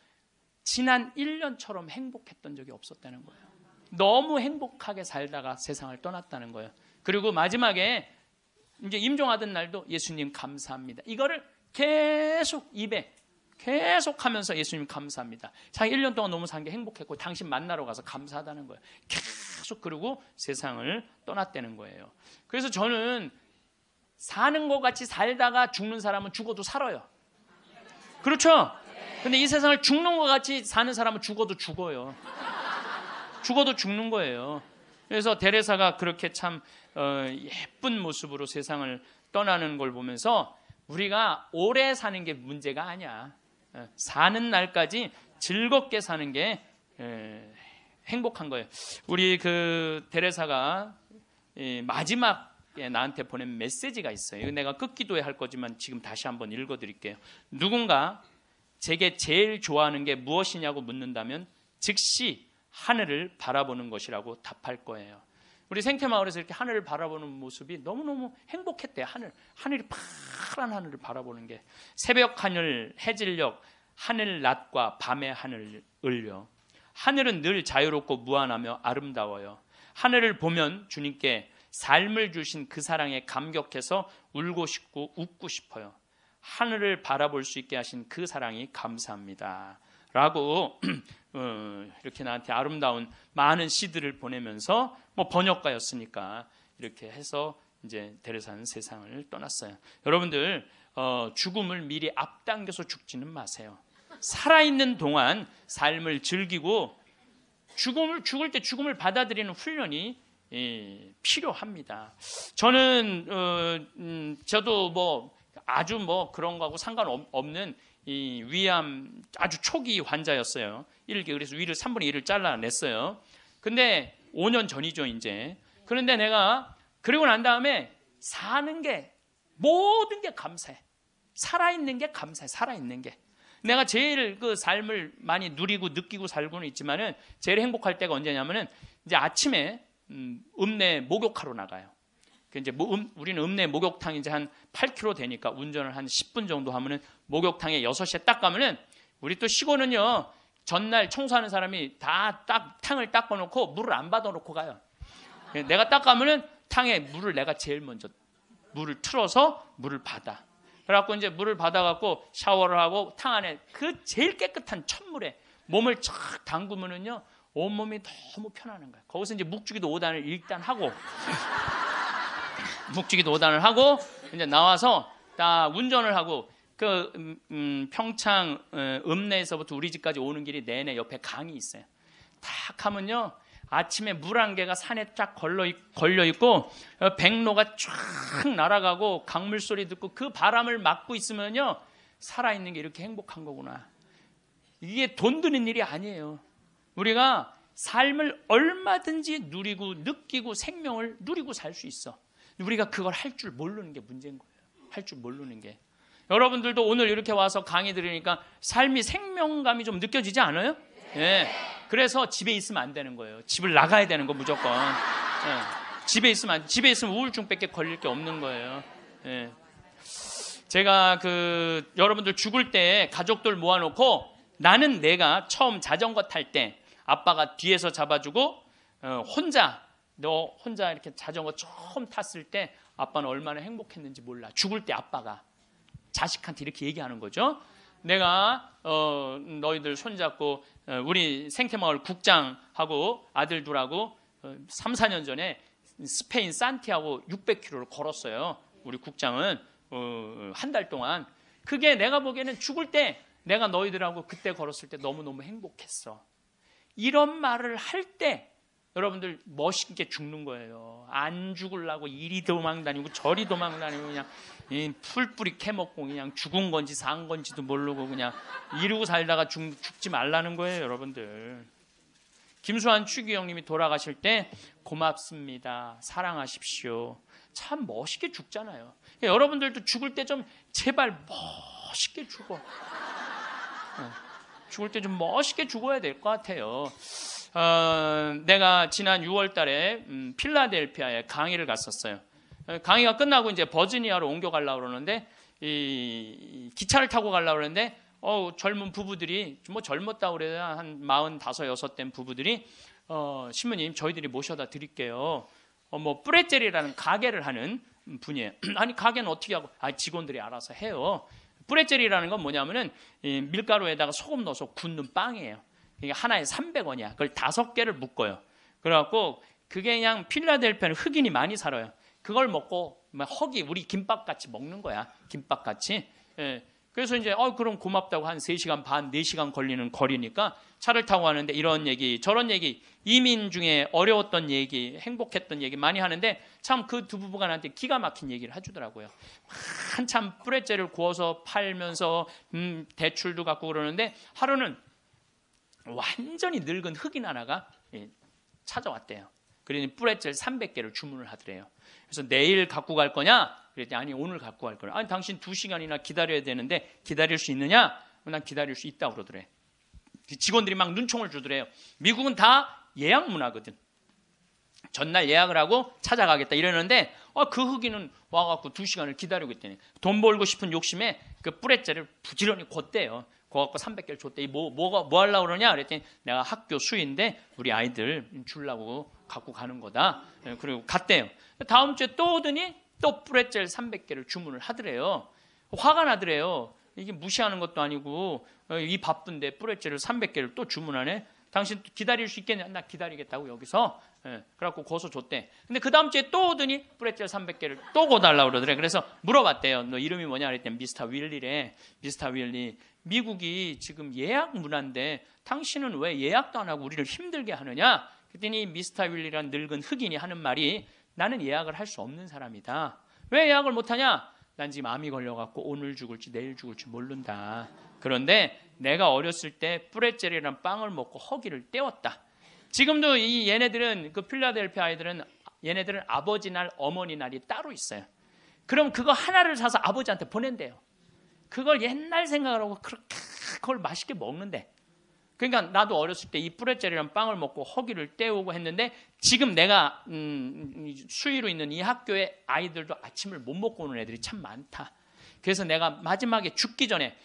지난 1년처럼 행복했던 적이 없었다는 거예요. 너무 행복하게 살다가 세상을 떠났다는 거예요. 그리고 마지막에 이제 임종하던 날도 예수님 감사합니다. 이거를 계속 입에 계속 하면서 예수님 감사합니다. 자기 1년 동안 너무 산 게 행복했고 당신 만나러 가서 감사하다는 거예요. 계속 그러고 세상을 떠났다는 거예요. 그래서 저는 사는 것 같이 살다가 죽는 사람은 죽어도 살아요. 그렇죠? 근데 이 세상을 죽는 것 같이 사는 사람은 죽어도 죽어요. 죽어도 죽는 거예요. 그래서 데레사가 그렇게 참 어, 예쁜 모습으로 세상을 떠나는 걸 보면서 우리가 오래 사는 게 문제가 아니야. 예, 사는 날까지 즐겁게 사는 게 예, 행복한 거예요. 우리 그 데레사가 마지막에 나한테 보낸 메시지가 있어요. 내가 끝기도에 할 거지만 지금 다시 한번 읽어드릴게요. 누군가 제게 제일 좋아하는 게 무엇이냐고 묻는다면 즉시 하늘을 바라보는 것이라고 답할 거예요. 우리 생태 마을에서 이렇게 하늘을 바라보는 모습이 너무너무 행복했대요. 하늘. 하늘이 파란 하늘을 바라보는 게. 새벽 하늘, 해질녘, 하늘 낮과 밤의 하늘을요. 하늘은 늘 자유롭고 무한하며 아름다워요. 하늘을 보면 주님께 삶을 주신 그 사랑에 감격해서 울고 싶고 웃고 싶어요. 하늘을 바라볼 수 있게 하신 그 사랑이 감사합니다. 라고 [CLEARS THROAT] 어, 이렇게 나한테 아름다운 많은 시들을 보내면서 뭐 번역가였으니까 이렇게 해서 이제 데려사는 세상을 떠났어요. 여러분들 어, 죽음을 미리 앞당겨서 죽지는 마세요. 살아있는 동안 삶을 즐기고 죽음을 죽을 때 죽음을 받아들이는 훈련이 예, 필요합니다. 저는 어, 음, 저도 뭐 아주 뭐 그런 거하고 상관없는 이 위암 아주 초기 환자였어요. 1기 그래서 위를 3분의 1을 잘라냈어요. 근데 5년 전이죠 이제. 그런데 내가 그리고 난 다음에 사는 게 모든 게 감사해. 살아있는 게 감사해. 살아있는 게. 내가 제일 그 삶을 많이 누리고 느끼고 살고는 있지만은 제일 행복할 때가 언제냐면은 이제 아침에 음, 읍내 목욕하러 나가요. 그 이제 뭐 음, 우리는 읍내 목욕탕이 이제 한 8km 되니까 운전을 한 10분 정도 하면은 목욕탕에 6시에 딱 가면은 우리 또 시골은요 전날 청소하는 사람이 다 딱 탕을 닦아 놓고 물을 안 받아 놓고 가요. 내가 딱 가면은 탕에 물을 내가 제일 먼저 물을 틀어서 물을 받아. 그래갖고 이제 물을 받아갖고 샤워를 하고 탕 안에 그 제일 깨끗한 첫물에 몸을 쫙 담그면은요 온몸이 너무 편안한 거야. 거기서 이제 묵주기도 5단을 일단 하고 묵주기도 5단을 하고 이제 나와서 딱 운전을 하고 그 음, 음, 평창 어, 읍내에서부터 우리 집까지 오는 길이 내내 옆에 강이 있어요. 딱 하면요 아침에 물 한 개가 산에 쫙 걸려, 걸려 있고 어, 백로가 쫙 날아가고 강물 소리 듣고 그 바람을 맞고 있으면요 살아 있는 게 이렇게 행복한 거구나. 이게 돈 드는 일이 아니에요. 우리가 삶을 얼마든지 누리고 느끼고 생명을 누리고 살 수 있어. 우리가 그걸 할 줄 모르는 게 문제인 거예요. 할 줄 모르는 게. 여러분들도 오늘 이렇게 와서 강의 들으니까 삶이 생명감이 좀 느껴지지 않아요? 예. 네. 그래서 집에 있으면 안 되는 거예요. 집을 나가야 되는 거 무조건. 예. 집에 있으면 집에 있으면 우울증밖에 걸릴 게 없는 거예요. 예. 제가 그 여러분들 죽을 때 가족들 모아놓고 나는 내가 처음 자전거 탈 때 아빠가 뒤에서 잡아주고 어, 혼자 너 혼자 이렇게 자전거 처음 탔을 때 아빠는 얼마나 행복했는지 몰라. 죽을 때 아빠가 자식한테 이렇게 얘기하는 거죠. 내가 어, 너희들 손잡고 어, 우리 생태마을 국장하고 아들 둘하고 어, 3, 4년 전에 스페인 산티아고 600km를 걸었어요. 우리 국장은 어, 한 달 동안 그게 내가 보기에는 죽을 때 내가 너희들하고 그때 걸었을 때 너무너무 행복했어. 이런 말을 할 때 여러분들 멋있게 죽는 거예요. 안 죽으려고 이리 도망 다니고 저리 도망 다니고 그냥 풀뿌리 캐먹고 그냥 죽은 건지 산 건지도 모르고 그냥 이러고 살다가 죽, 죽지 말라는 거예요, 여러분들. 김수환 추기영님이 돌아가실 때 고맙습니다. 사랑하십시오. 참 멋있게 죽잖아요. 여러분들도 죽을 때 좀 제발 멋있게 죽어. 죽을 때 좀 멋있게 죽어야 될 것 같아요. 어, 내가 지난 6월 달에 음, 필라델피아에 강의를 갔었어요. 어, 강의가 끝나고 이제 버지니아로 옮겨 가려고 그러는데 이, 기차를 타고 가려고 그러는데 어, 젊은 부부들이 뭐 젊었다고 그래야 한 45, 6된 부부들이 어, 신부님 저희들이 모셔다 드릴게요. 어, 뭐 뿌레젤이라는 가게를 하는 분이에요. [CLEARS THROAT] 아니 가게는 어떻게 하고? 아 직원들이 알아서 해요. 뿌레젤이라는 건 뭐냐면은 밀가루에다가 소금 넣어서 굽는 빵이에요. 이게 하나에 300원이야. 그걸 다섯 개를 묶어요. 그래갖고 그게 그냥 필라델피아는 흑인이 많이 살아요. 그걸 먹고 허기 우리 김밥 같이 먹는 거야. 김밥 같이. 예. 그래서 이제 어 그럼 고맙다고 한 3시간 반, 4시간 걸리는 거리니까 차를 타고 하는데 이런 얘기, 저런 얘기, 이민 중에 어려웠던 얘기, 행복했던 얘기 많이 하는데 참 그 두 부부가 나한테 기가 막힌 얘기를 해주더라고요. 한참 뿌레째를 구워서 팔면서 음, 대출도 갖고 그러는데 하루는 완전히 늙은 흑인 하나가 예, 찾아왔대요. 그러니 뿌레젤 300개를 주문을 하더래요. 그래서 내일 갖고 갈 거냐? 그랬더니 아니 오늘 갖고 갈 거야. 아니 당신 두 시간이나 기다려야 되는데 기다릴 수 있느냐? 난 기다릴 수 있다 고 그러더래. 그 직원들이 막 눈총을 주더래요. 미국은 다 예약 문화거든. 전날 예약을 하고 찾아가겠다 이러는데 어, 그 흑인은 와갖고 두 시간을 기다리고 있더니 돈 벌고 싶은 욕심에 그 뿌레째를 부지런히 걷대요. 거 갖고 300개를 줬대. 뭐, 뭐가, 뭐 하려고 그러냐? 그랬더니 내가 학교 수인데 우리 아이들 주려고 갖고 가는 거다. 예, 그리고 갔대요. 다음 주에 또 오더니 또 뿌레젤 300개를 주문을 하더래요. 화가 나더래요. 이게 무시하는 것도 아니고 어, 이 바쁜데 뿌레젤을 300개를 또 주문하네. 당신 기다릴 수 있겠냐? 나 기다리겠다고 여기서. 예, 그래갖고 고소 줬대. 근데 그 다음 주에 또 오더니 브레첼 300개를 또 고달라고 그러더래. 그래서 물어봤대요. 너 이름이 뭐냐? 그랬더니 미스터 윌리래. 미스터 윌리. 미국이 지금 예약 문화인데 당신은 왜 예약도 안 하고 우리를 힘들게 하느냐? 그랬더니 미스터 윌리란 늙은 흑인이 하는 말이 나는 예약을 할 수 없는 사람이다. 왜 예약을 못하냐? 난 지금 암이 걸려갖고 오늘 죽을지 내일 죽을지 모른다. 그런데 내가 어렸을 때 뿌레젤이란 빵을 먹고 허기를 때웠다. 지금도 이 얘네들은 그 필라델피아 아이들은 얘네들은 아버지 날, 어머니 날이 따로 있어요. 그럼 그거 하나를 사서 아버지한테 보낸대요. 그걸 옛날 생각을 하고 그렇게 그걸 맛있게 먹는데. 그러니까 나도 어렸을 때 이 뿌레젤이란 빵을 먹고 허기를 때우고 했는데 지금 내가 음, 수위로 있는 이 학교에 아이들도 아침을 못 먹고 오는 애들이 참 많다. 그래서 내가 마지막에 죽기 전에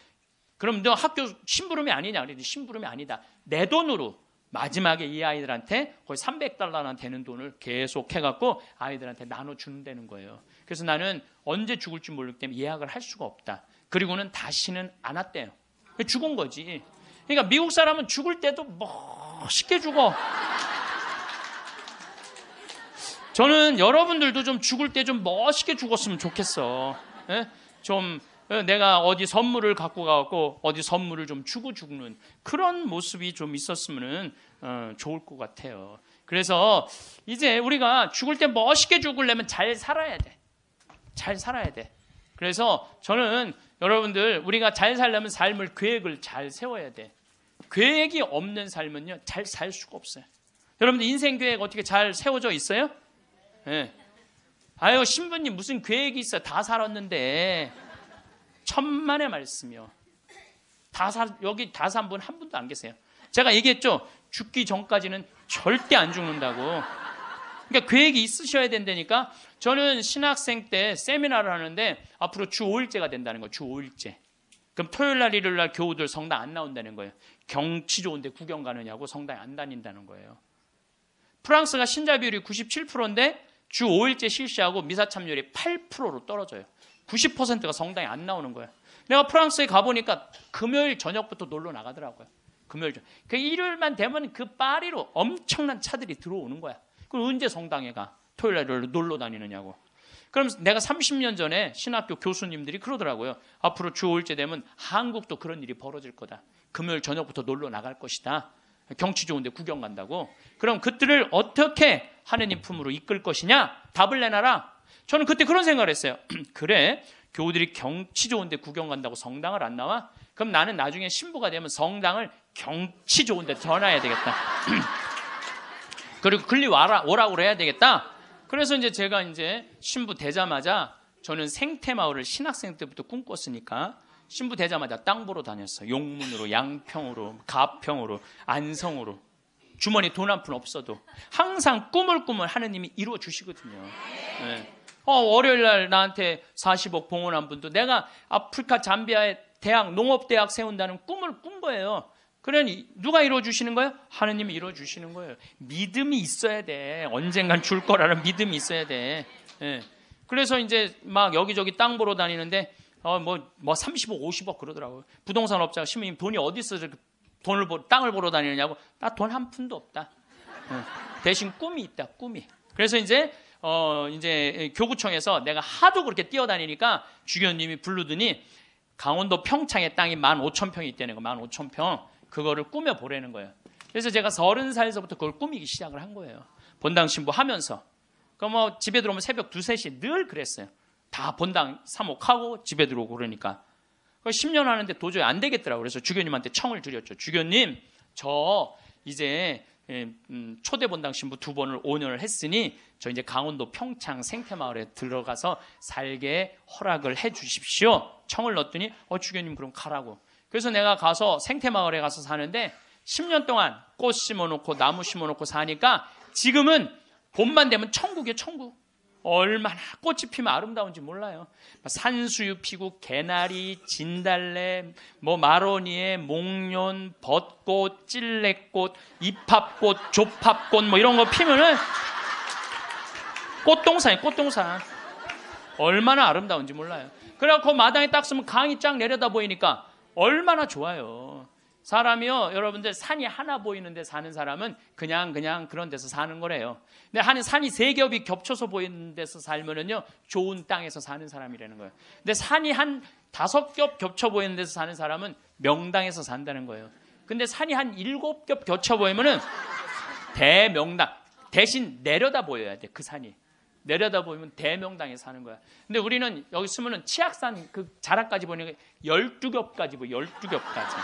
그럼 너 학교 심부름이 아니냐? 그랬더니 심부름이 아니다. 내 돈으로 마지막에 이 아이들한테 거의 300달러나 되는 돈을 계속 해갖고 아이들한테 나눠 주는 다는 거예요. 그래서 나는 언제 죽을지 모르기 때문에 예약을 할 수가 없다. 그리고는 다시는 안 왔대요. 죽은 거지. 그러니까 미국 사람은 죽을 때도 멋있게 죽어. 저는 여러분들도 좀 죽을 때 좀 멋있게 죽었으면 좋겠어. 예? 좀 내가 어디 선물을 갖고 가고 어디 선물을 좀 주고 죽는 그런 모습이 좀 있었으면 어, 좋을 것 같아요. 그래서 이제 우리가 죽을 때 멋있게 죽으려면 잘 살아야 돼. 잘 살아야 돼. 그래서 저는 여러분들 우리가 잘 살려면 삶을 계획을 잘 세워야 돼. 계획이 없는 삶은요 잘 살 수가 없어요. 여러분들 인생 계획 어떻게 잘 세워져 있어요? 예. 네. 아유 신부님 무슨 계획이 있어 다 살았는데 천만의 말씀이요. 다 살, 여기 다 산 분 한 분도 안 계세요. 제가 얘기했죠. 죽기 전까지는 절대 안 죽는다고. 그러니까 계획이 있으셔야 된다니까. 저는 신학생 때 세미나를 하는데 앞으로 주 5일째가 된다는 거예요. 주 5일째. 그럼 토요일 날 일요일 날 교우들 성당 안 나온다는 거예요. 경치 좋은데 구경 가느냐고 성당에 안 다닌다는 거예요. 프랑스가 신자 비율이 97%인데 주 5일째 실시하고 미사 참여율이 8%로 떨어져요. 90%가 성당에 안 나오는 거예요. 내가 프랑스에 가보니까 금요일 저녁부터 놀러 나가더라고요. 금요일 저녁. 그 일요일만 되면 그 파리로 엄청난 차들이 들어오는 거야. 그럼 언제 성당에 가? 토요일 날 놀러 다니느냐고. 그럼 내가 30년 전에 신학교 교수님들이 그러더라고요. 앞으로 주 5일째 되면 한국도 그런 일이 벌어질 거다. 금요일 저녁부터 놀러 나갈 것이다. 경치 좋은데 구경 간다고. 그럼 그들을 어떻게 하느님 품으로 이끌 것이냐? 답을 내놔라. 저는 그때 그런 생각을 했어요. [CLEARS THROAT] 그래, 교우들이 경치 좋은데 구경 간다고 성당을 안 나와? 그럼 나는 나중에 신부가 되면 성당을 경치 좋은데 전화해야 되겠다. [CLEARS THROAT] 그리고 글리 와라, 오라고 해야 되겠다. 그래서 이제 제가 이제 신부 되자마자 저는 생태마을을 신학생 때부터 꿈꿨으니까 신부 되자마자 땅 보러 다녔어요. 용문으로, 양평으로, 가평으로, 안성으로. 주머니 돈 한 푼 없어도 항상 꿈을 꾸면 하느님이 이루어 주시거든요. 네. 어, 월요일 날 나한테 40억 봉헌한 분도 내가 아프리카 잠비아에 대학 농업대학 세운다는 꿈을 꾼 거예요. 그러니 누가 이루어 주시는 거예요? 하느님이 이루어 주시는 거예요. 믿음이 있어야 돼. 언젠간 줄 거라는 믿음이 있어야 돼. 예. 그래서 이제 막 여기저기 땅 보러 다니는데 어뭐뭐 뭐 30억, 50억 그러더라고요. 부동산 업자가 시민님 돈이 어디 있어 돈을 보, 땅을 보러 다니느냐고 나 돈 한 푼도 없다. 예. 대신 꿈이 있다. 꿈이. 그래서 이제 어, 이제 교구청에서 내가 하도 그렇게 뛰어다니니까 주교님이 부르더니 강원도 평창에 땅이 15,000평이 있다는 거, 15,000평. 그거를 꾸며 보라는 거예요. 그래서 제가 서른 살에서부터 그걸 꾸미기 시작을 한 거예요. 본당 신부 하면서. 그럼 뭐 집에 들어오면 새벽 2, 3시 늘 그랬어요. 다 본당 사목하고 집에 들어오고 그러니까. 10년 하는데 도저히 안 되겠더라고요. 그래서 주교님한테 청을 드렸죠. 주교님, 저 이제 예, 음, 초대 본당 신부 두 번을 5년을 했으니 저 이제 강원도 평창 생태마을에 들어가서 살게 허락을 해 주십시오. 청을 넣었더니 어 주교님 그럼 가라고. 그래서 내가 가서 생태마을에 가서 사는데 10년 동안 꽃 심어놓고 나무 심어놓고 사니까 지금은 봄만 되면 천국이에요 천국. 얼마나 꽃이 피면 아름다운지 몰라요. 산수유 피고 개나리, 진달래, 뭐 마로니에, 목련, 벚꽃, 찔레꽃, 이팝꽃, 조팝꽃 뭐 이런 거 피면은 꽃동산이 꽃동산. 얼마나 아름다운지 몰라요. 그래갖고 마당에 딱 서면 강이 쫙 내려다 보이니까 얼마나 좋아요. 사람이요, 여러분들 산이 하나 보이는데 사는 사람은 그냥 그냥 그런 데서 사는 거래요. 근데 한 산이 세 겹이 겹쳐서 보이는 데서 살면은요, 좋은 땅에서 사는 사람이라는 거예요. 근데 산이 한 다섯 겹 겹쳐 보이는 데서 사는 사람은 명당에서 산다는 거예요. 근데 산이 한 일곱 겹 겹쳐 보이면은 대명당 대신 내려다 보여야 돼 그 산이 내려다 보이면 대명당에 사는 거야. 근데 우리는 여기 쓰면은 치악산 그 자락까지 보니까 12겹까지 보여. 12겹까지.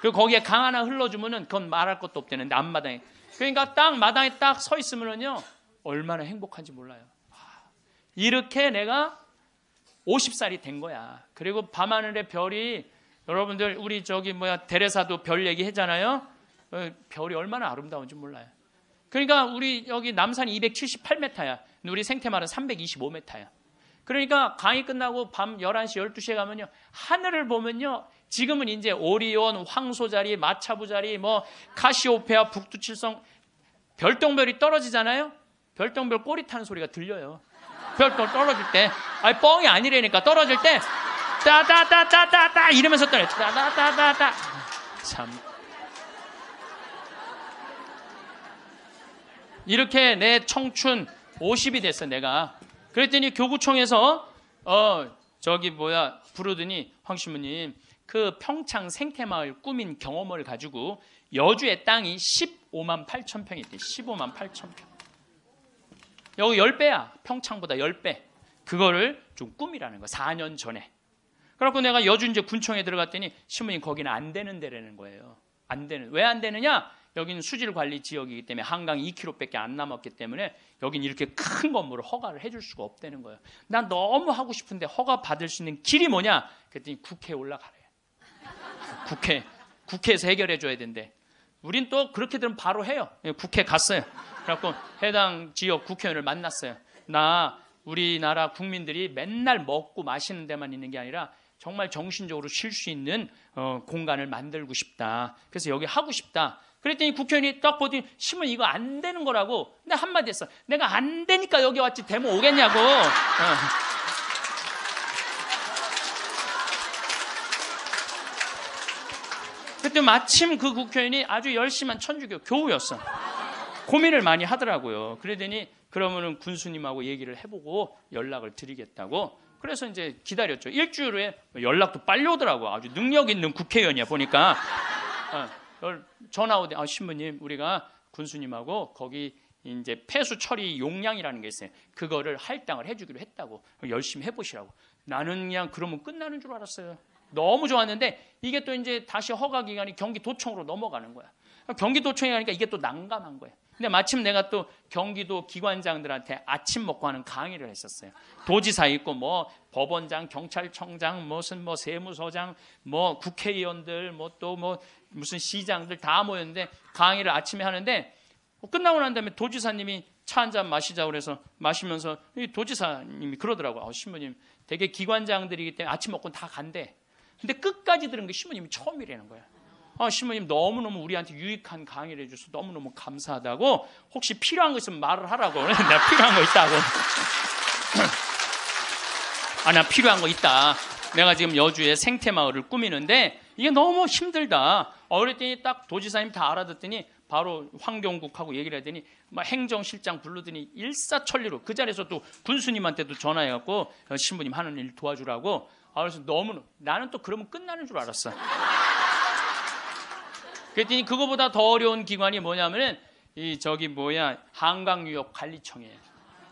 그리고 거기에 강 하나 흘러주면은 그건 말할 것도 없대는데 앞마당에. 그러니까 딱 마당에 딱 서 있으면은요. 얼마나 행복한지 몰라요. 이렇게 내가 50살이 된 거야. 그리고 밤하늘의 별이 여러분들 우리 저기 뭐야 대레사도 별 얘기 했잖아요. 어, 별이 얼마나 아름다운지 몰라요. 그러니까 우리 여기 남산이 278m야. 우리 생태마을은 325m야. 그러니까 강의 끝나고 밤 11시, 12시에 가면요. 하늘을 보면요. 지금은 이제 오리온, 황소자리, 마차부자리, 뭐 카시오페아, 북두칠성 별똥별이 떨어지잖아요. 별똥별 꼬리 타는 소리가 들려요. 별똥 떨어질 때. 아니 뻥이 아니라니까 떨어질 때 따다다다다다 이러면서 떠내. 따다다다다. 참. 이렇게 내 청춘 50이 됐어 내가. 그랬더니 교구청에서 어 저기 뭐야 부르더니 황 신부님 그 평창 생태마을 꾸민 경험을 가지고 여주의 땅이 15만 8천 평이 있대. 15만 8천 평. 여기 10배야. 평창보다 10배. 그거를 좀 꾸미라는 거. 4년 전에. 그래갖고 내가 여주 이제 군청에 들어갔더니 신부님 거기는 안 되는 데라는 거예요. 안 되는. 왜 안 되느냐? 여기는 수질 관리 지역이기 때문에 한강 2km밖에 안 남았기 때문에 여기는 이렇게 큰 건물을 허가를 해줄 수가 없다는 거예요. 난 너무 하고 싶은데 허가 받을 수 있는 길이 뭐냐? 그랬더니 국회에 올라가래. 국회 국회에서 해결해 줘야 된대. 우린 또 그렇게 되면 바로 해요. 예, 국회 갔어요. 그래갖고 해당 지역 국회의원을 만났어요. 나 우리나라 국민들이 맨날 먹고 마시는 데만 있는 게 아니라 정말 정신적으로 쉴 수 있는 어, 공간을 만들고 싶다. 그래서 여기 하고 싶다. 그랬더니 국회의원이 딱 보더니 심은 이거 안 되는 거라고. 근데 한마디 했어. 내가 안 되니까 여기 왔지 데모 오겠냐고. 어. 그때 마침 그 국회의원이 아주 열심한 천주교 교우였어. 고민을 많이 하더라고요. 그러더니 그러면은 군수님하고 얘기를 해보고 연락을 드리겠다고. 그래서 이제 기다렸죠. 일주일 후에 연락도 빨리 오더라고. 아주 능력 있는 국회의원이야 보니까. 어, 전화 오대. 아 신부님 우리가 군수님하고 거기 이제 폐수 처리 용량이라는 게 있어요. 그거를 할당을 해주기로 했다고. 열심히 해보시라고. 나는 그냥 그러면 끝나는 줄 알았어요. 너무 좋았는데 이게 또 이제 다시 허가 기간이 경기도청으로 넘어가는 거야. 경기도청에 가니까 이게 또 난감한 거야. 근데 마침 내가 또 경기도 기관장들한테 아침 먹고 하는 강의를 했었어요. 도지사 있고 뭐 법원장, 경찰청장, 무슨 뭐 세무서장, 뭐 국회의원들, 뭐 또뭐 뭐 무슨 시장들 다 모였는데 강의를 아침에 하는데 끝나고 난 다음에 도지사님이 차 한 잔 마시자 그래서 마시면서 도지사님이 그러더라고요. 어, 신부님 되게 기관장들이기 때문에 아침 먹고 다 간대. 근데 끝까지 들은 게 신부님이 처음이라는 거야. 아, 신부님 너무너무 우리한테 유익한 강의를 해줘서 너무너무 감사하다고 혹시 필요한 거 있으면 말을 하라고. [LAUGHS] 내가 필요한 거 있다고. [CLEARS THROAT] 아, 나 필요한 거 있다. 내가 지금 여주에 생태마을을 꾸미는데 이게 너무 힘들다. 어, 그랬더니 딱 도지사님 다 알아듣더니 바로 환경국하고 얘기를 하더니 막 행정실장 부르더니 일사천리로 그 자리에서 또 군수님한테도 전화해갖고 어, 신부님 하는 일 도와주라고 아, 그래서 너무 나는 또 그러면 끝나는 줄 알았어. 그랬더니 그거보다 더 어려운 기관이 뭐냐면은 이 저기 뭐야 한강유역 관리청이에요.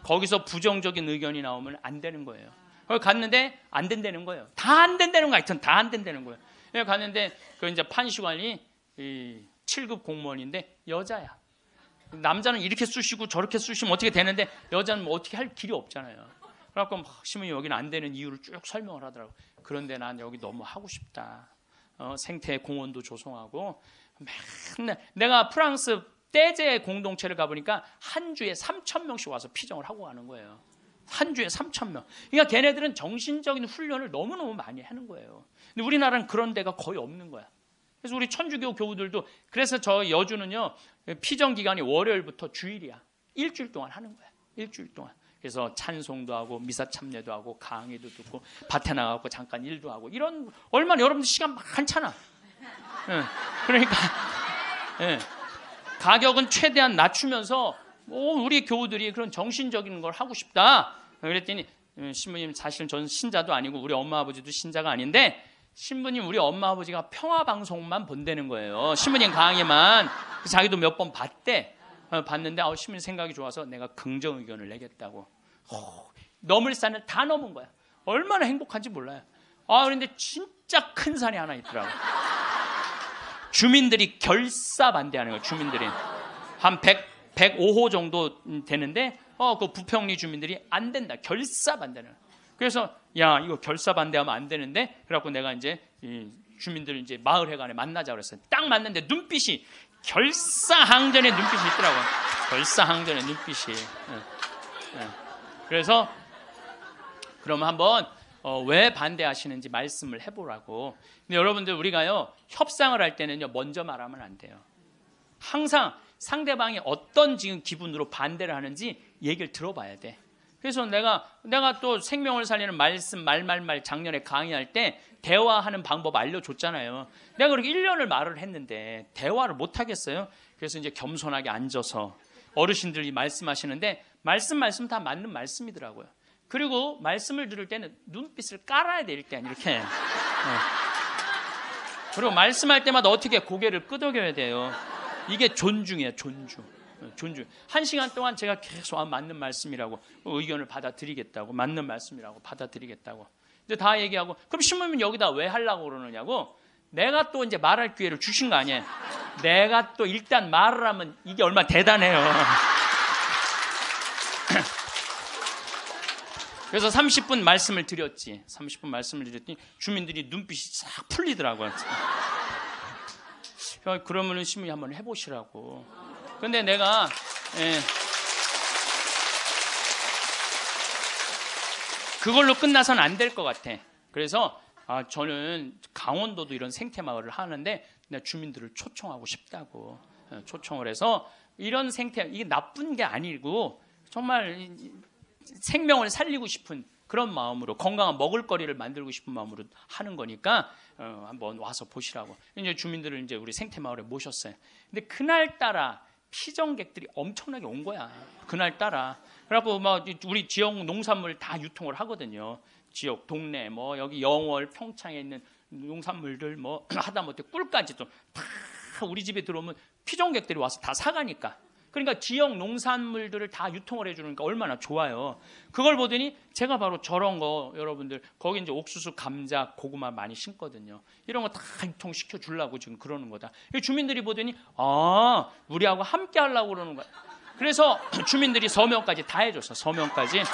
거기서 부정적인 의견이 나오면 안 되는 거예요. 거기 갔는데 안 된다는 거예요. 다 안 된다는 거 하여튼 다안 된다는 거예요. 그래 갔는데 그 이제 판시관이 이 7급 공무원인데 여자야. 남자는 이렇게 쑤시고 저렇게 쑤시면 어떻게 되는데 여자는 뭐 어떻게 할 길이 없잖아요. 그래갖고 신부님 여기는 안 되는 이유를 쭉 설명을 하더라고. 그런데 난 여기 너무 하고 싶다. 어, 생태 공원도 조성하고 맨날 내가 프랑스 떼제 공동체를 가보니까 한 주에 3천 명씩 와서 피정을 하고 가는 거예요. 한 주에 3천 명. 그러니까 걔네들은 정신적인 훈련을 너무너무 많이 하는 거예요. 근데 우리나라는 그런 데가 거의 없는 거야. 그래서 우리 천주교 교우들도 그래서 저 여주는요 피정 기간이 월요일부터 주일이야. 일주일 동안 하는 거야. 일주일 동안. 그래서 찬송도 하고 미사 참여도 하고 강의도 듣고 밭에 나가고 잠깐 일도 하고 이런 얼마나 여러분들 시간 많잖아. 예. 그러니까 예. 가격은 최대한 낮추면서 오, 우리 교우들이 그런 정신적인 걸 하고 싶다. 그랬더니 음, 신부님 사실 전 신자도 아니고 우리 엄마 아버지도 신자가 아닌데 신부님 우리 엄마 아버지가 평화 방송만 본다는 거예요. 신부님 강의만 자기도 몇 번 봤대. 어, 봤는데 아, 신부님 생각이 좋아서 내가 긍정 의견을 내겠다고. 어, 넘을 산을 다 넘은 거야. 얼마나 행복한지 몰라요. 아 그런데 진짜 큰 산이 하나 있더라고. 주민들이 결사 반대하는 거예요. 주민들이 한 100, 105호 정도 되는데 어 그 부평리 주민들이 안 된다. 결사 반대는. 그래서 야 이거 결사 반대하면 안 되는데 그래갖고 내가 이제 이 주민들 이제 마을 회관에 만나자 그랬어요. 딱 맞는데 눈빛이 결사 항전의 눈빛이 있더라고요. 결사 항전의 눈빛이. 예, 예. 그래서 그럼 한번 어, 왜 반대하시는지 말씀을 해보라고. 근데 여러분들 우리가요 협상을 할 때는요 먼저 말하면 안 돼요. 항상 상대방이 어떤 지금 기분으로 반대를 하는지 얘기를 들어봐야 돼. 그래서 내가 내가 또 생명을 살리는 말씀 말말말 작년에 강의할 때 대화하는 방법 알려줬잖아요. 내가 그렇게 1년을 말을 했는데 대화를 못 하겠어요. 그래서 이제 겸손하게 앉아서 어르신들이 말씀하시는데 말씀 말씀 다 맞는 말씀이더라고요. 그리고 말씀을 들을 때는 눈빛을 깔아야 될때 이렇게. 네. 그리고 말씀할 때마다 어떻게 고개를 끄덕여야 돼요. 이게 존중이에요, 존중. 존중. 한 시간 동안 제가 계속 아, 맞는 말씀이라고 의견을 받아들이겠다고 맞는 말씀이라고 받아들이겠다고. 이제 다 얘기하고 그럼 신부님 여기다 왜 하려고 그러느냐고 내가 또 이제 말할 기회를 주신 거 아니에요. 내가 또 일단 말을 하면 이게 얼마나 대단해요. [LAUGHS] 그래서 30분 말씀을 드렸지. 30분 말씀을 드렸더니 주민들이 눈빛이 싹 풀리더라고요. 그러면은 신부님 한번 해보시라고. 근데 내가 예, 그걸로 끝나서는 안 될 것 같아. 그래서 아, 저는 강원도도 이런 생태 마을을 하는데 주민들을 초청하고 싶다고 예, 초청을 해서 이런 생태 이게 나쁜 게 아니고 정말 생명을 살리고 싶은 그런 마음으로 건강한 먹을거리를 만들고 싶은 마음으로 하는 거니까 어, 한번 와서 보시라고 이제 주민들을 이제 우리 생태 마을에 모셨어요. 근데 그날 따라 피정객들이 엄청나게 온 거야. 그날 따라. 그래갖고 막 우리 지역 농산물 다 유통을 하거든요. 지역 동네 뭐 여기 영월 평창에 있는 농산물들 뭐 [CLEARS THROAT] 하다못해 꿀까지도 다 우리 집에 들어오면 피정객들이 와서 다 사가니까 그러니까 지역 농산물들을 다 유통을 해주니까 얼마나 좋아요. 그걸 보더니 제가 바로 저런 거 여러분들 거기 이제 옥수수, 감자, 고구마 많이 심거든요. 이런 거 다 유통시켜 주려고 지금 그러는 거다. 주민들이 보더니 아 우리하고 함께 하려고 그러는 거야. 그래서 [CLEARS THROAT] 주민들이 서명까지 다 해줬어. 서명까지. [CLEARS THROAT]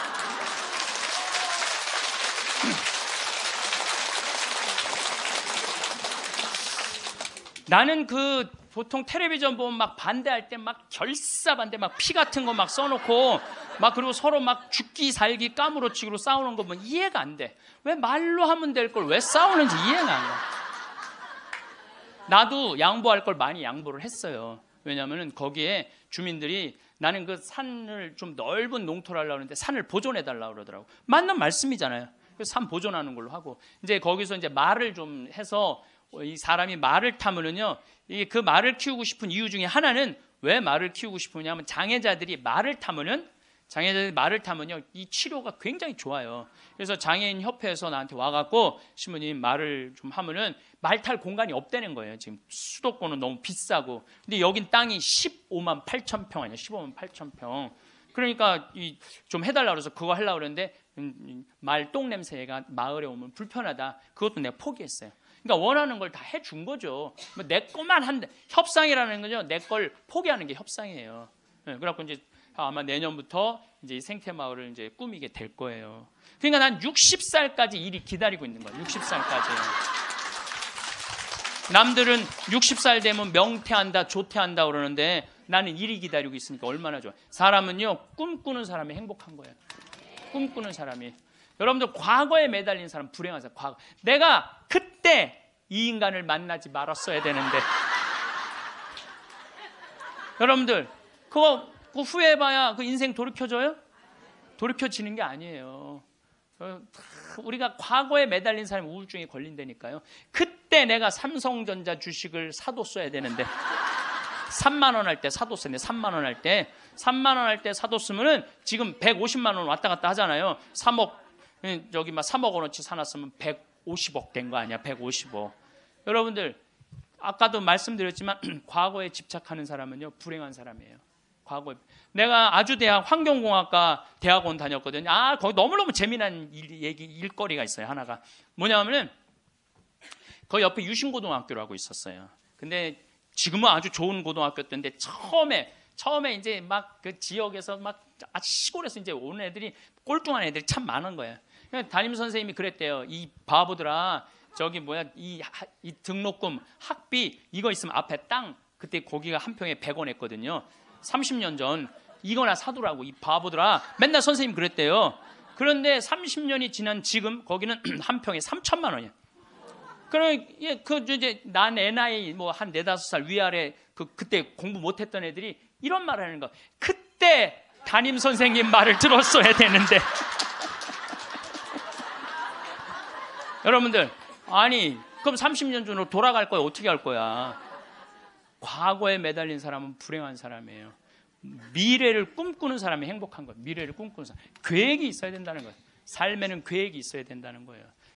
나는 그 보통 텔레비전 보면 막 반대할 때 막 결사 반대 막 피 같은 거 막 써놓고 막 그리고 서로 막 죽기 살기 까무러치기로 싸우는 거 보면 이해가 안 돼. 왜 말로 하면 될 걸 왜 싸우는지 이해가 안 가. 나도 양보할 걸 많이 양보를 했어요. 왜냐하면 거기에 주민들이 나는 그 산을 좀 넓은 농토를 하려고 하는데 산을 보존해 달라고 그러더라고. 맞는 말씀이잖아요. 그래서 산 보존하는 걸로 하고 이제 거기서 이제 말을 좀 해서 이 사람이 말을 타면은요 그 말을 키우고 싶은 이유 중에 하나는 왜 말을 키우고 싶으냐면 장애자들이 말을 타면은 장애자들이 말을 타면요 이 치료가 굉장히 좋아요. 그래서 장애인 협회에서 나한테 와갖고 신부님 말을 좀 하면은 말 탈 공간이 없다는 거예요. 지금 수도권은 너무 비싸고 근데 여긴 땅이 15만 8천 평 아니야 15만 8천 평. 그러니까 좀 해달라 그래서 그거 하려고 그러는데 음, 음, 말똥 냄새가 마을에 오면 불편하다. 그것도 내가 포기했어요. 그러니까 원하는 걸 다 해준 거죠. 뭐 내 것만 한데 협상이라는 거죠. 내 걸 포기하는 게 협상이에요. 네, 그래갖고 이제 아마 내년부터 이제 생태 마을을 이제 꾸미게 될 거예요. 그러니까 난 60살까지 일이 기다리고 있는 거예요. 60살까지. 남들은 60살 되면 명퇴한다, 조퇴한다 그러는데 나는 일이 기다리고 있으니까 얼마나 좋아. 사람은요, 꿈꾸는 사람이 행복한 거예요. 꿈꾸는 사람이. 여러분들 과거에 매달린 사람 불행하세요. 과거. 내가 그 때이 인간을 만나지 말았어야 되는데. [LAUGHS] 여러분들 그거, 그거 후회해봐야 그 인생 돌이켜져요? 돌이켜지는 게 아니에요. 어, 우리가 과거에 매달린 사람이 우울증에 걸린다니까요. 그때 내가 삼성전자 주식을 사뒀어야 되는데 3만 원 할때 돼. 3만 원 할 때. 3만 원 할 때 사뒀으면은 지금 150만 원 왔다 갔다 하잖아요. 3억 음, 저기 막 3억 원어치 사놨으면 150억 된 거 아니야. 150억. 여러분들 아까도 말씀드렸지만 [CLEARS THROAT] 과거에 집착하는 사람은요 불행한 사람이에요. 과거에 내가 아주 대학 환경공학과 대학원 다녔거든요. 아 거기 너무 너무 재미난 일, 얘기 일거리가 있어요. 하나가 뭐냐면은 그 옆에 유신고등학교라고 있었어요. 근데 지금은 아주 좋은 고등학교였는데 처음에 처음에 이제 막 그 지역에서 막 시골에서 이제 온 애들이 꼴뚱한 애들이 참 많은 거예요. 담임 선생님이 그랬대요. 이 바보들아 저기 뭐야 이, 하- 이 등록금 학비 이거 있으면 앞에 땅 그때 고기가 한 평에 100원 했거든요. 30년 전 이거나 사두라고 이 바보들아 맨날 선생님 그랬대요. 그런데 30년이 지난 지금 거기는 [CLEARS THROAT] 한 평에 3천만 원이야. 그럼 예, 그 이제 난애 나이 뭐 한 네다섯 살 위아래 그 그때 공부 못했던 애들이 이런 말을 하는 거. 그때 담임 선생님 말을 들었어야 되는데. 여러분들 아니 그럼 30년 전으로 돌아갈 거야 어떻게 할 거야? 과거에 매달린 사람은 불행한 사람이에요. 미래를 꿈꾸는 사람이 행복한 거예요. 미래를 꿈꾸는 사람. 계획이 있어야 된다는 거예요. 삶에는 계획이 있어야 된다는 거예요.